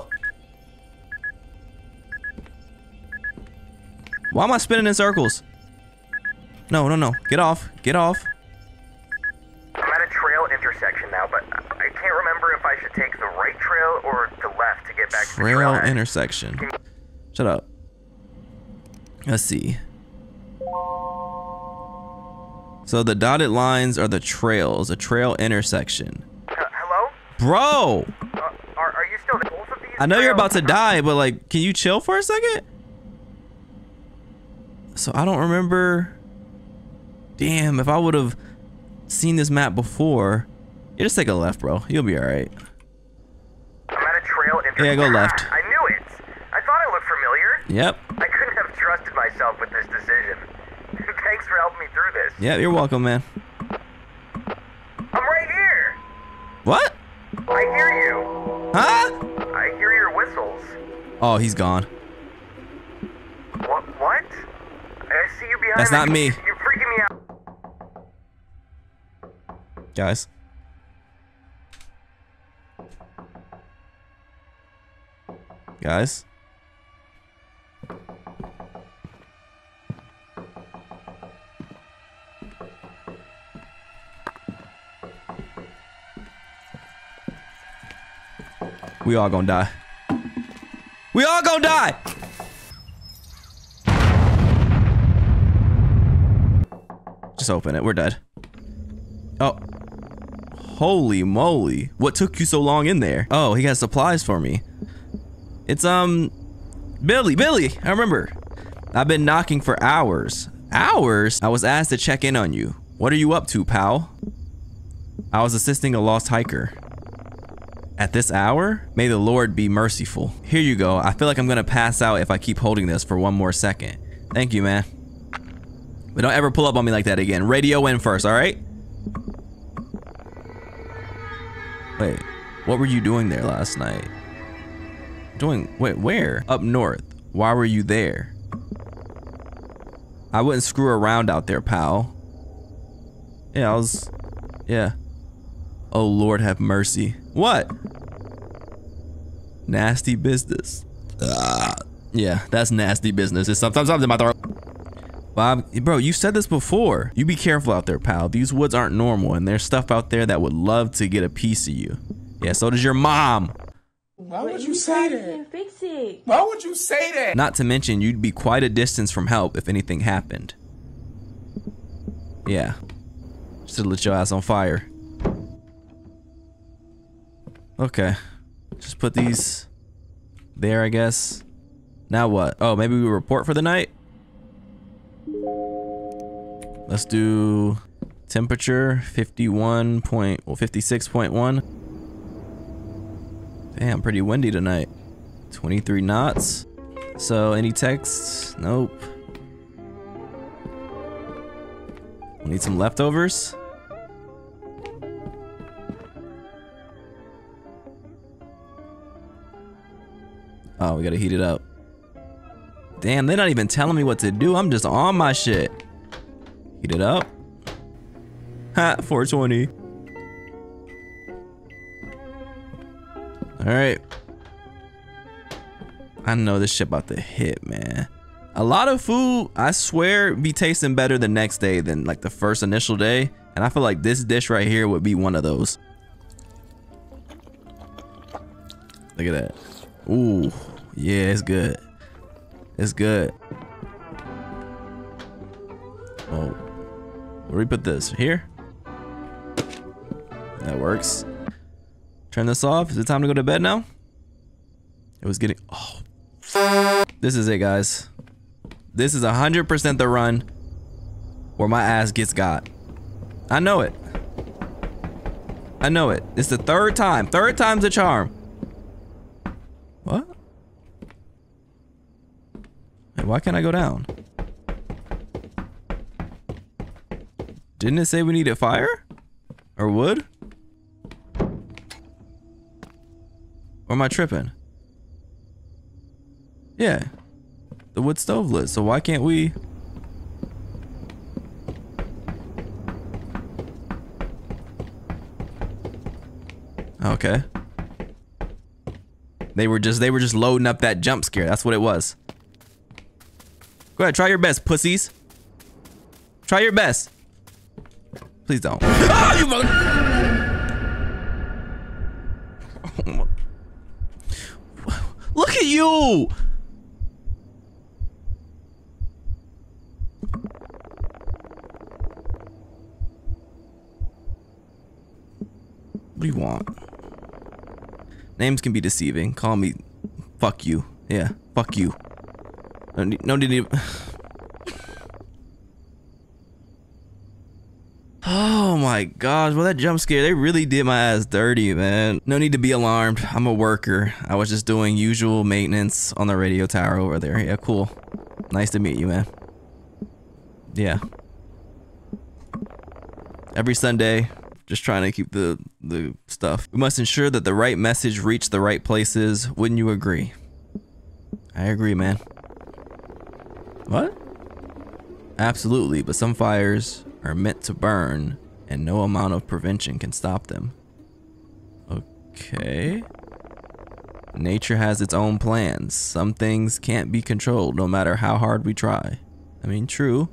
Why am I spinning in circles? No, no, no. Get off. Get off. I'm at a trail intersection now, but I can't remember if I should take the right trail or the left to get back to the Trail intersection. Shut up. Let's see. So the dotted lines are the trails, a trail intersection. Hello? Bro, Uh, are, are you still? Both of these I know you're about to die, but like, can you chill for a second? So I don't remember. Damn, if I would have seen this map before, you just take a left, bro. You'll be all right. I'm at a trail intersection. Yeah, go left. I knew it. I thought it looked familiar. Yep. I service. Yeah, you're welcome, man. I'm right here. What? I hear you. Huh? I hear your whistles. Oh, he's gone. What? What? I see you behind That's not me. You're freaking me out. Guys. Guys. We all gonna die. We all gonna die! Just open it. We're dead. Oh. Holy moly. What took you so long in there? Oh, he got supplies for me. It's, um, Billy. Billy, I remember. I've been knocking for hours. Hours? I was asked to check in on you. What are you up to, pal? I was assisting a lost hiker. At this hour? May the Lord be merciful. Here you go. I feel like I'm gonna pass out if I keep holding this for one more second. Thank you, man. But don't ever pull up on me like that again. Radio in first, alright? Wait, what were you doing there last night? Doing, wait, where? Up north. Why were you there? I wouldn't screw around out there, pal. Yeah, I was, yeah. Oh Lord have mercy. What? Nasty business. Ah, yeah, that's nasty business. It's sometimes something about the Bob, bro, you said this before. You be careful out there, pal. These woods aren't normal, and there's stuff out there that would love to get a piece of you. Yeah, so does your mom. Why would you say that? Fix it. Why would you say that? Not to mention, you'd be quite a distance from help if anything happened. Yeah. Just to lit your ass on fire. Okay. Just put these there, I guess. Now what? Oh, maybe we report for the night? Let's do temperature 51 point, well 56.1. Damn, pretty windy tonight. 23 knots. So any texts? Nope. We need some leftovers. Oh, we gotta heat it up. Damn, they're not even telling me what to do. I'm just on my shit. Heat it up. Ha, 420. All right. I know this shit about to hit, man. A lot of food, I swear, be tasting better the next day than like the first initial day. And I feel like this dish right here would be one of those. Look at that. Ooh, yeah, it's good. It's good. Oh, where we put this? Here? That works. Turn this off. Is it time to go to bed now? It was getting, oh. This is it, guys. This is 100% the run where my ass gets got. I know it. I know it. It's the third time. Third time's a charm. What? Wait, why can't I go down? Didn't it say we needed fire? Or wood? Or am I tripping? Yeah. The wood stove lit, so why can't we... Okay. They were just they were just loading up that jump scare. That's what it was. Go ahead, try your best, pussies. Try your best. Please don't. Ah, you mother- Oh Look at you! What do you want? Names can be deceiving. Call me fuck you. Yeah, fuck you. No need, no need to... Oh my gosh, well that jump scare, they really did my ass dirty, man. No need to be alarmed. I'm a worker. I was just doing usual maintenance on the radio tower over there. Yeah, cool. Nice to meet you, man. Yeah. Every Sunday, just trying to keep the the stuff. We must ensure that the right message reach the right places. Wouldn't you agree? I agree, man. What? Absolutely, but some fires are meant to burn, and no amount of prevention can stop them. Okay. Nature has its own plans. Some things can't be controlled no matter how hard we try. I mean, true.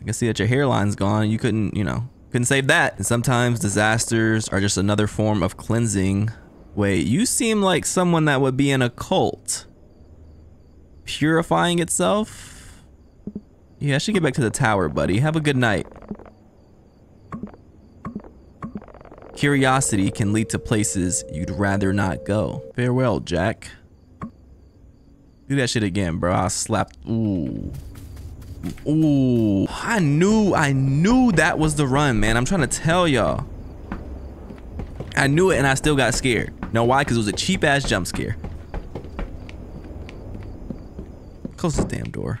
I can see that your hairline's gone. You couldn't, you know, couldn't save that. And sometimes disasters are just another form of cleansing. Wait, you seem like someone that would be in a cult. Purifying itself? Yeah, I should get back to the tower, buddy. Have a good night. Curiosity can lead to places you'd rather not go. Farewell, Jack. Do that shit again, bro. I slapped. Ooh. Ooh. I knew, I knew that was the run, man. I'm trying to tell y'all. I knew it and I still got scared. Know why? Because it was a cheap ass jump scare. Close the damn door.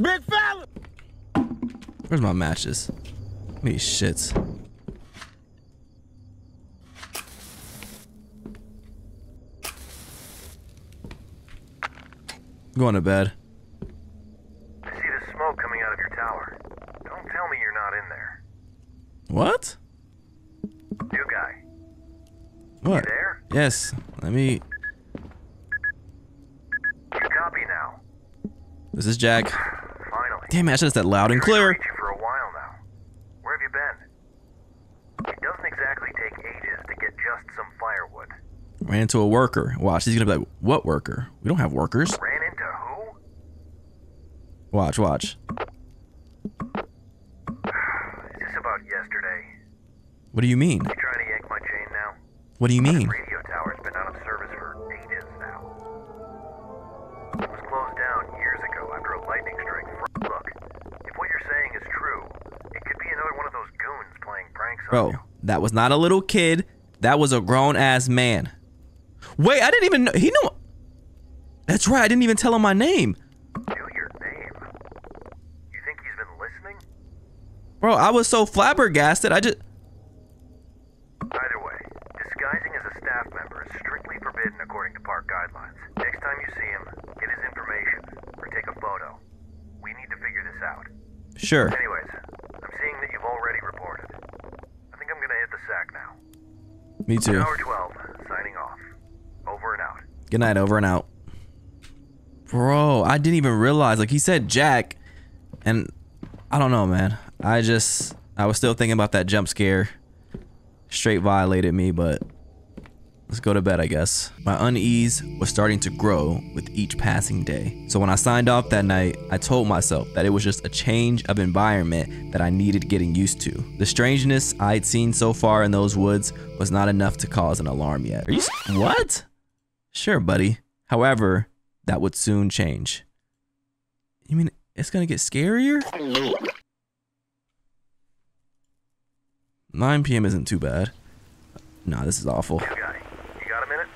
Big fella! Where's my matches? Me shits. Going to bed. I see the smoke coming out of your tower. Don't tell me you're not in there. What? New guy. What? there? Yes. Let me. You copy now. This is Jack. Damn! I should have said loud and clear. For a while now. Where have you been? It doesn't exactly take ages to get just some firewood. Ran into a worker. Watch. He's gonna be like, "What worker? We don't have workers." Ran into who? Watch. Watch. Is this about yesterday? What do you mean? You trying to yank my chain now? What do you mean? Radio tower's been Bro, that was not a little kid. That was a grown ass man. Wait, I didn't even know. He knew. That's right. I didn't even tell him my name. Knew your name. You think he's been listening? Bro, I was so flabbergasted. I just. Either way, disguising as a staff member is strictly forbidden according to park guidelines. Next time you see him, get his information or take a photo. We need to figure this out. Sure. Anyways, I'm seeing that you've already reported. I think I'm gonna hit the sack now. Me too. Tower 12, signing off. Over and out. Good night. Over and out. Bro, I didn't even realize. Like he said, Jack, and I don't know, man. I just I was still thinking about that jump scare. Straight violated me, but let's go to bed, I guess. My unease was starting to grow with each passing day. So when I signed off that night, I told myself that it was just a change of environment that I needed getting used to. The strangeness I'd seen so far in those woods was not enough to cause an alarm yet. Are you what? Sure, buddy. However, that would soon change. You mean it's gonna get scarier? 9 p.m. isn't too bad. Nah, this is awful. New guy, you got a minute?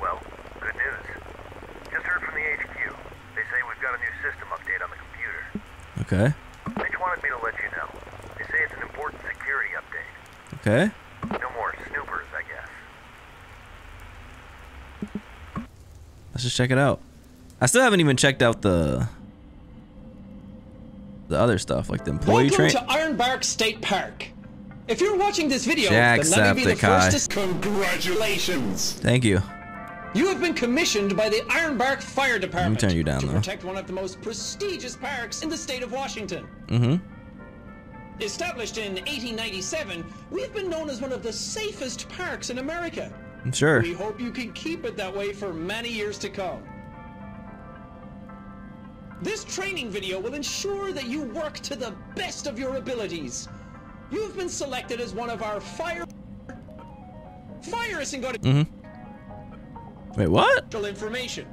Well, good news. Just heard from the HQ. They say we've got a new system update on the computer. Okay. Mitch wanted me to let you know. They say it's an important security update. Okay. No more snoopers, I guess. Let's just check it out. I still haven't even checked out the the other stuff, like the employee Welcome train. to Ironbark State Park. If you're watching this video, then let me be the Jacksepticeye. first to congratulations. Thank you. You have been commissioned by the Ironbark Fire Department turn you down, to though. protect one of the most prestigious parks in the state of Washington. Mm-hmm. Established in 1897, we've been known as one of the safest parks in America. Sure. We hope you can keep it that way for many years to come. This training video will ensure that you work to the best of your abilities. You've been selected as one of our fire. Fire isn't going to. Mm-hmm. Wait, what? Information.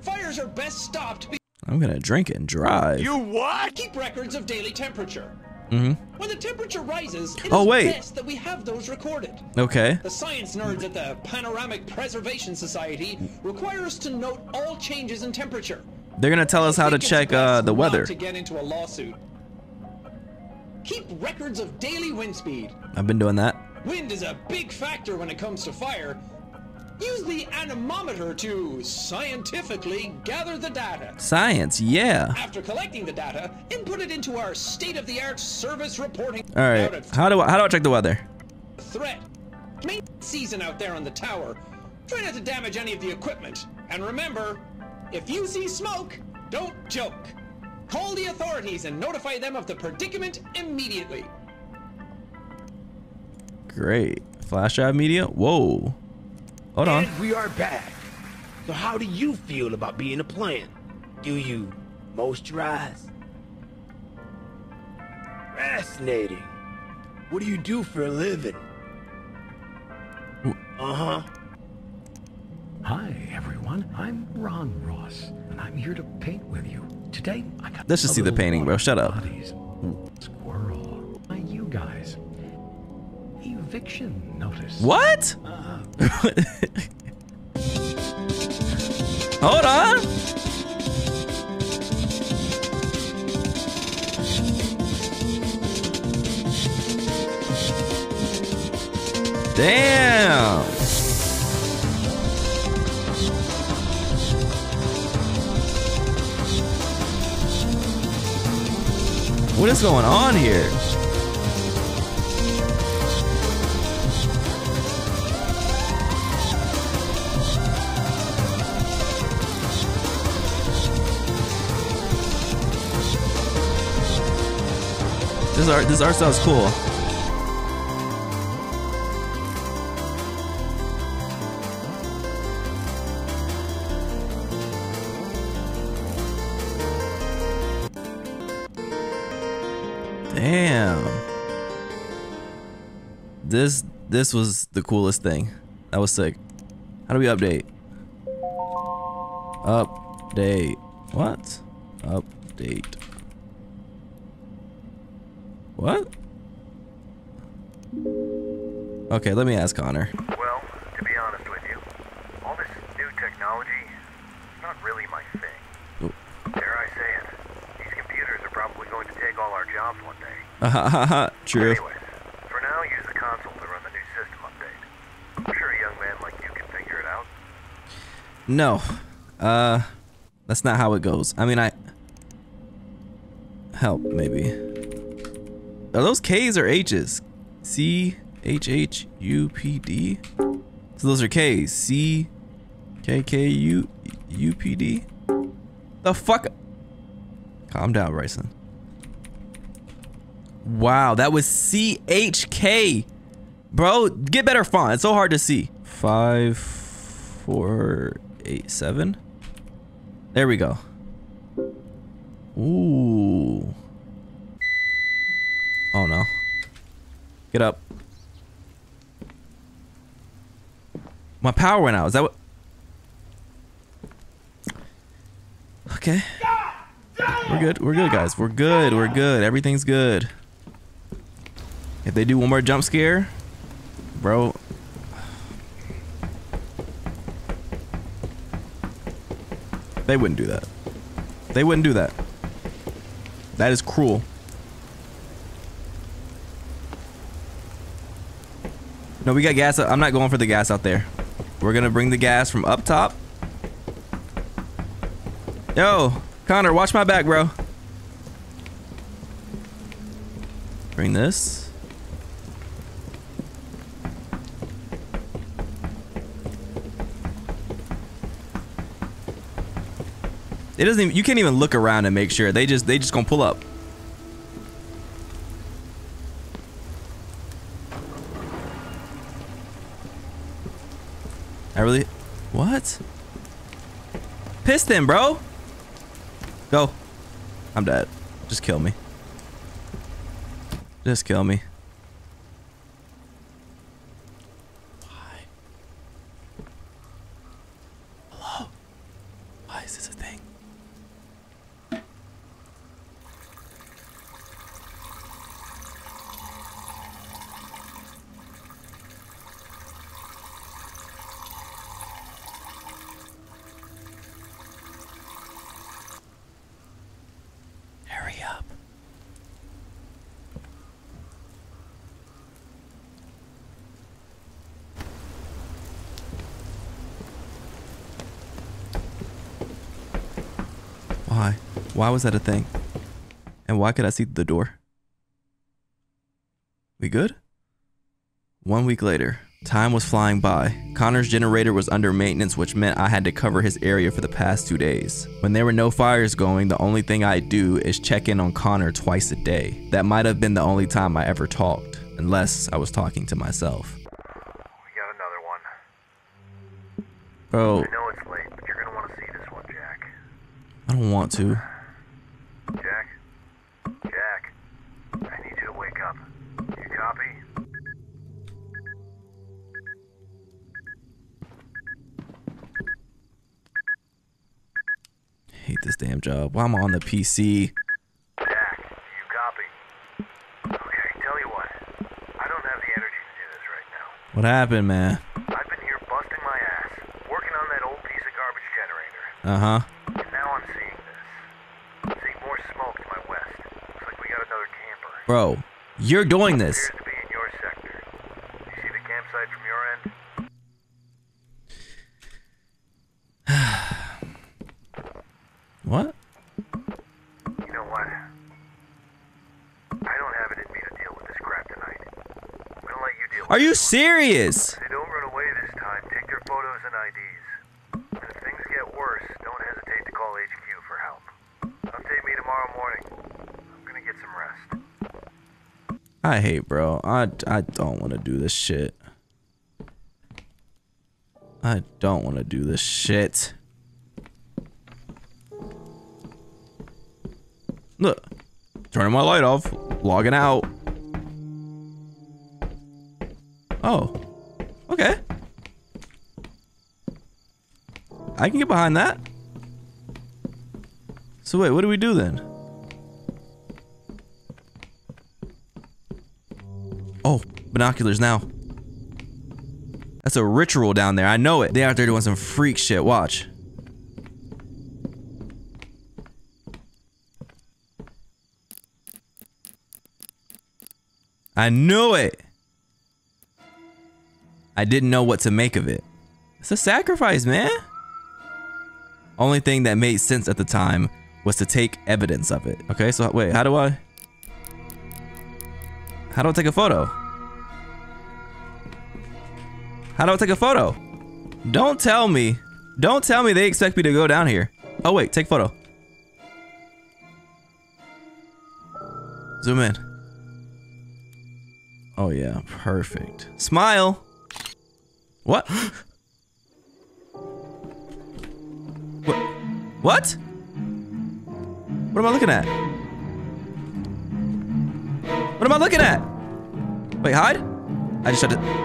Fires are best stopped. I'm gonna drink and drive. You what? Keep records of daily temperature. Mm-hmm. When the temperature rises, it is Oh, wait. best that we have those recorded. Okay. The science nerds at the Panoramic Preservation Society require us to note all changes in temperature. They're gonna tell us how to check uh, the weather. to get into a lawsuit. Keep records of daily wind speed. I've been doing that. Wind is a big factor when it comes to fire. Use the anemometer to scientifically gather the data. Science, yeah. After collecting the data, input it into our state-of-the-art service reporting. All right. How do I, how do I check the weather? Threat. Main season out there on the tower. Try not to damage any of the equipment. And remember, if you see smoke, don't joke. Call the authorities and notify them of the predicament immediately. Great. Flash drive media. Whoa. Hold on. And we are back. So how do you feel about being a plant? Do you moisturize? Fascinating. What do you do for a living? Uh-huh. Hi, everyone. I'm Ron Ross, and I'm here to paint with you. Today, I got Let's just see the painting, bro. Shut up. bodies. Squirrel. Why you guys? Eviction notice. What? Uh, Hold on. Damn. What is going on here? This art, this art style is cool. Damn. This this was the coolest thing. That was sick. How do we update? Update. What? Update. What? Okay, let me ask Connor. Well, to be honest with you, all this new technology is not really my thing. Dare I say it? These computers are probably going to take all our jobs one day. True. Anyways, for now, use the console to run the new system update. I'm sure a young man like you can figure it out. No. Uh that's not how it goes. I mean I help maybe. Are those K's or H's? C H H U P D? So those are K's. C K K U U P D? The fuck? Calm down, Brysen. Wow, that was C H K. Bro, get better font. It's so hard to see. Five, four, eight, seven. There we go. Ooh. Oh no. Get up. My power went out. Is that what? Okay. We're good. We're good, guys. We're good. We're good. Everything's good. If they do one more jump scare, bro. They wouldn't do that. They wouldn't do that. That is cruel. No, we got gas. I'm not going for the gas out there. We're gonna bring the gas from up top. Yo, Connor, watch my back, bro. Bring this. It doesn't even, you can't even look around and make sure. They just they just gonna pull up. Really what? Piston, bro. Go. I'm dead. Just kill me. Just kill me. Why? Hello? Why is this a thing? Hurry up. Why was that a thing? And why could I see the door? We good? One week later, time was flying by. Connor's generator was under maintenance, which meant I had to cover his area for the past two days. When there were no fires going, the only thing I do is check in on Connor twice a day. That might have been the only time I ever talked, unless I was talking to myself. We got another one. Bro, I know it's late, but you're gonna want to see this one, Jack. I don't want to. This damn job. Why am on the PC? Jack, you copy? Okay, tell you what. I don't have the energy to do this right now. What happened, man? I've been here busting my ass, working on that old piece of garbage generator. Uh huh. And now I'm seeing this. I'm seeing more smoke to my west. Looks like we got another camper. Bro, you're doing this to be in your sector. You see the campsite from your end? What? You know what? I don't have it in me to deal with this crap tonight. I'm gonna let you deal Are you serious? They don't run away this time, take their photos and IDs. And if things get worse, don't hesitate to call HQ for help. Update me tomorrow morning. I'm gonna get some rest. I hate, bro. I, I don't want to do this shit. I don't want to do this shit. Look, turning my light off, logging out. Oh, okay. I can get behind that. So wait, what do we do then? Oh, binoculars now. That's a ritual down there. I know it. They out there doing some freak shit. Watch. I knew it. I didn't know what to make of it. It's a sacrifice, man. Only thing that made sense at the time was to take evidence of it. Okay, so wait, how do I? How do I take a photo? How do I take a photo? Don't tell me. Don't tell me they expect me to go down here. Oh wait, take photo. Zoom in. Oh yeah, perfect. Smile. What? what? What? What am I looking at? What am I looking at? Wait, hide? I just had to.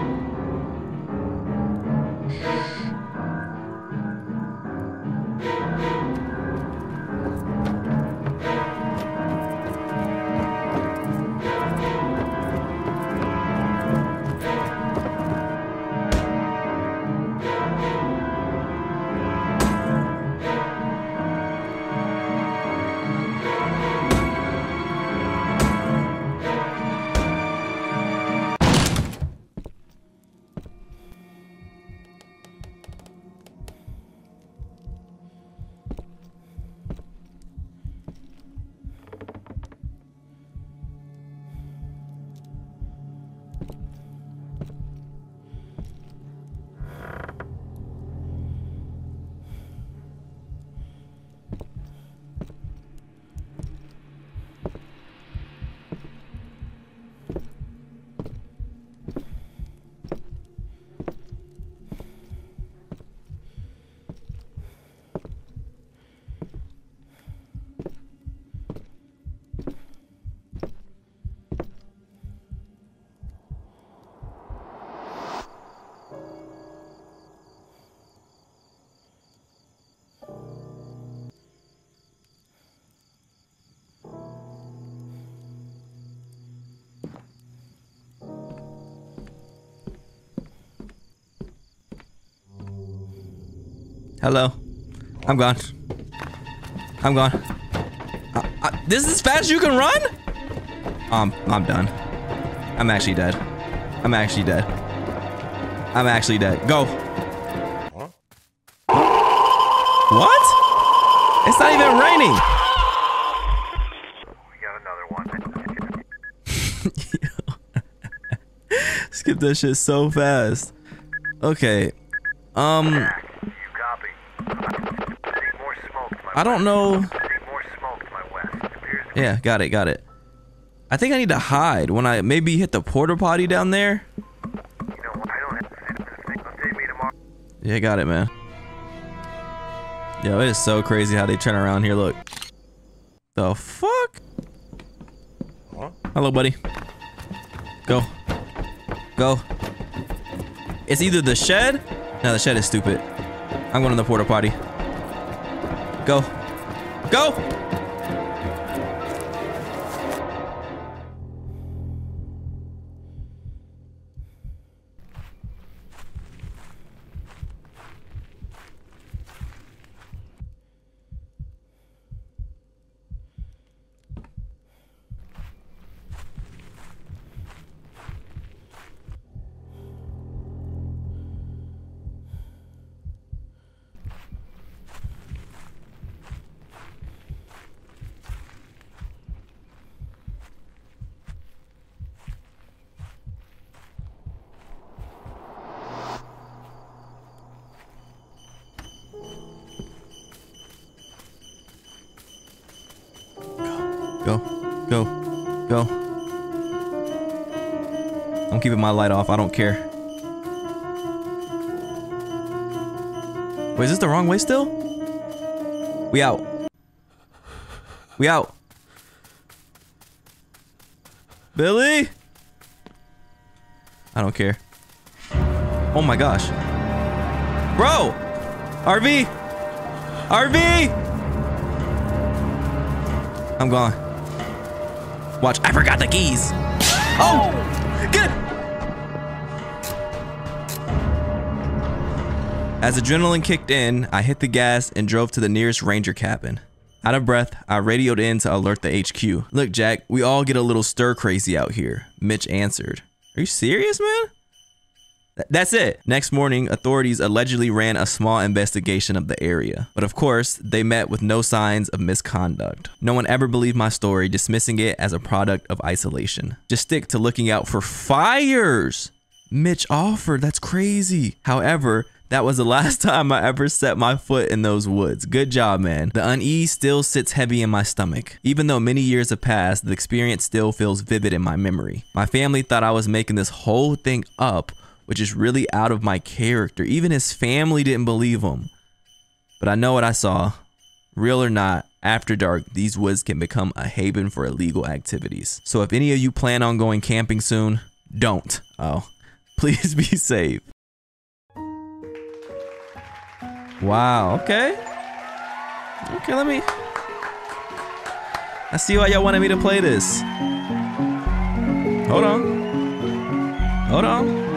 Hello. I'm gone. I'm gone. Uh, uh, this is as fast you can run? Um, I'm done. I'm actually dead. I'm actually dead. I'm actually dead. Go. What? It's not even raining. Skip that shit so fast. Okay. Um. I don't know. Yeah, got it, got it. I think I need to hide when I maybe hit the porta potty down there. Yeah, got it, man. Yo, it is so crazy how they turn around here. Look. The fuck? Hello, buddy. Go. Go. It's either the shed. No, the shed is stupid. I'm going to the porta potty. Go. Go! Go. I'm keeping my light off. I don't care. Wait, is this the wrong way still? We out. We out. Billy? I don't care. Oh my gosh. Bro! RV! RV! I'm gone. Watch, I forgot the keys. Oh! It! As adrenaline kicked in, I hit the gas and drove to the nearest ranger cabin. Out of breath, I radioed in to alert the HQ. Look, Jack, we all get a little stir crazy out here. Mitch answered. Are you serious, man? Th- That's it. Next morning, authorities allegedly ran a small investigation of the area. But of course, they met with no signs of misconduct. No one ever believed my story, dismissing it as a product of isolation. Just stick to looking out for fires. Mitch offered. That's crazy. However, that was the last time I ever set my foot in those woods. Good job, man. The unease still sits heavy in my stomach. Even though many years have passed, the experience still feels vivid in my memory. My family thought I was making this whole thing up, which is really out of my character. Even his family didn't believe him. But I know what I saw. Real or not, after dark, these woods can become a haven for illegal activities. So if any of you plan on going camping soon, don't. Oh, please be safe. Wow, okay. Okay, let me. I see why y'all wanted me to play this. Hold on. Hold on.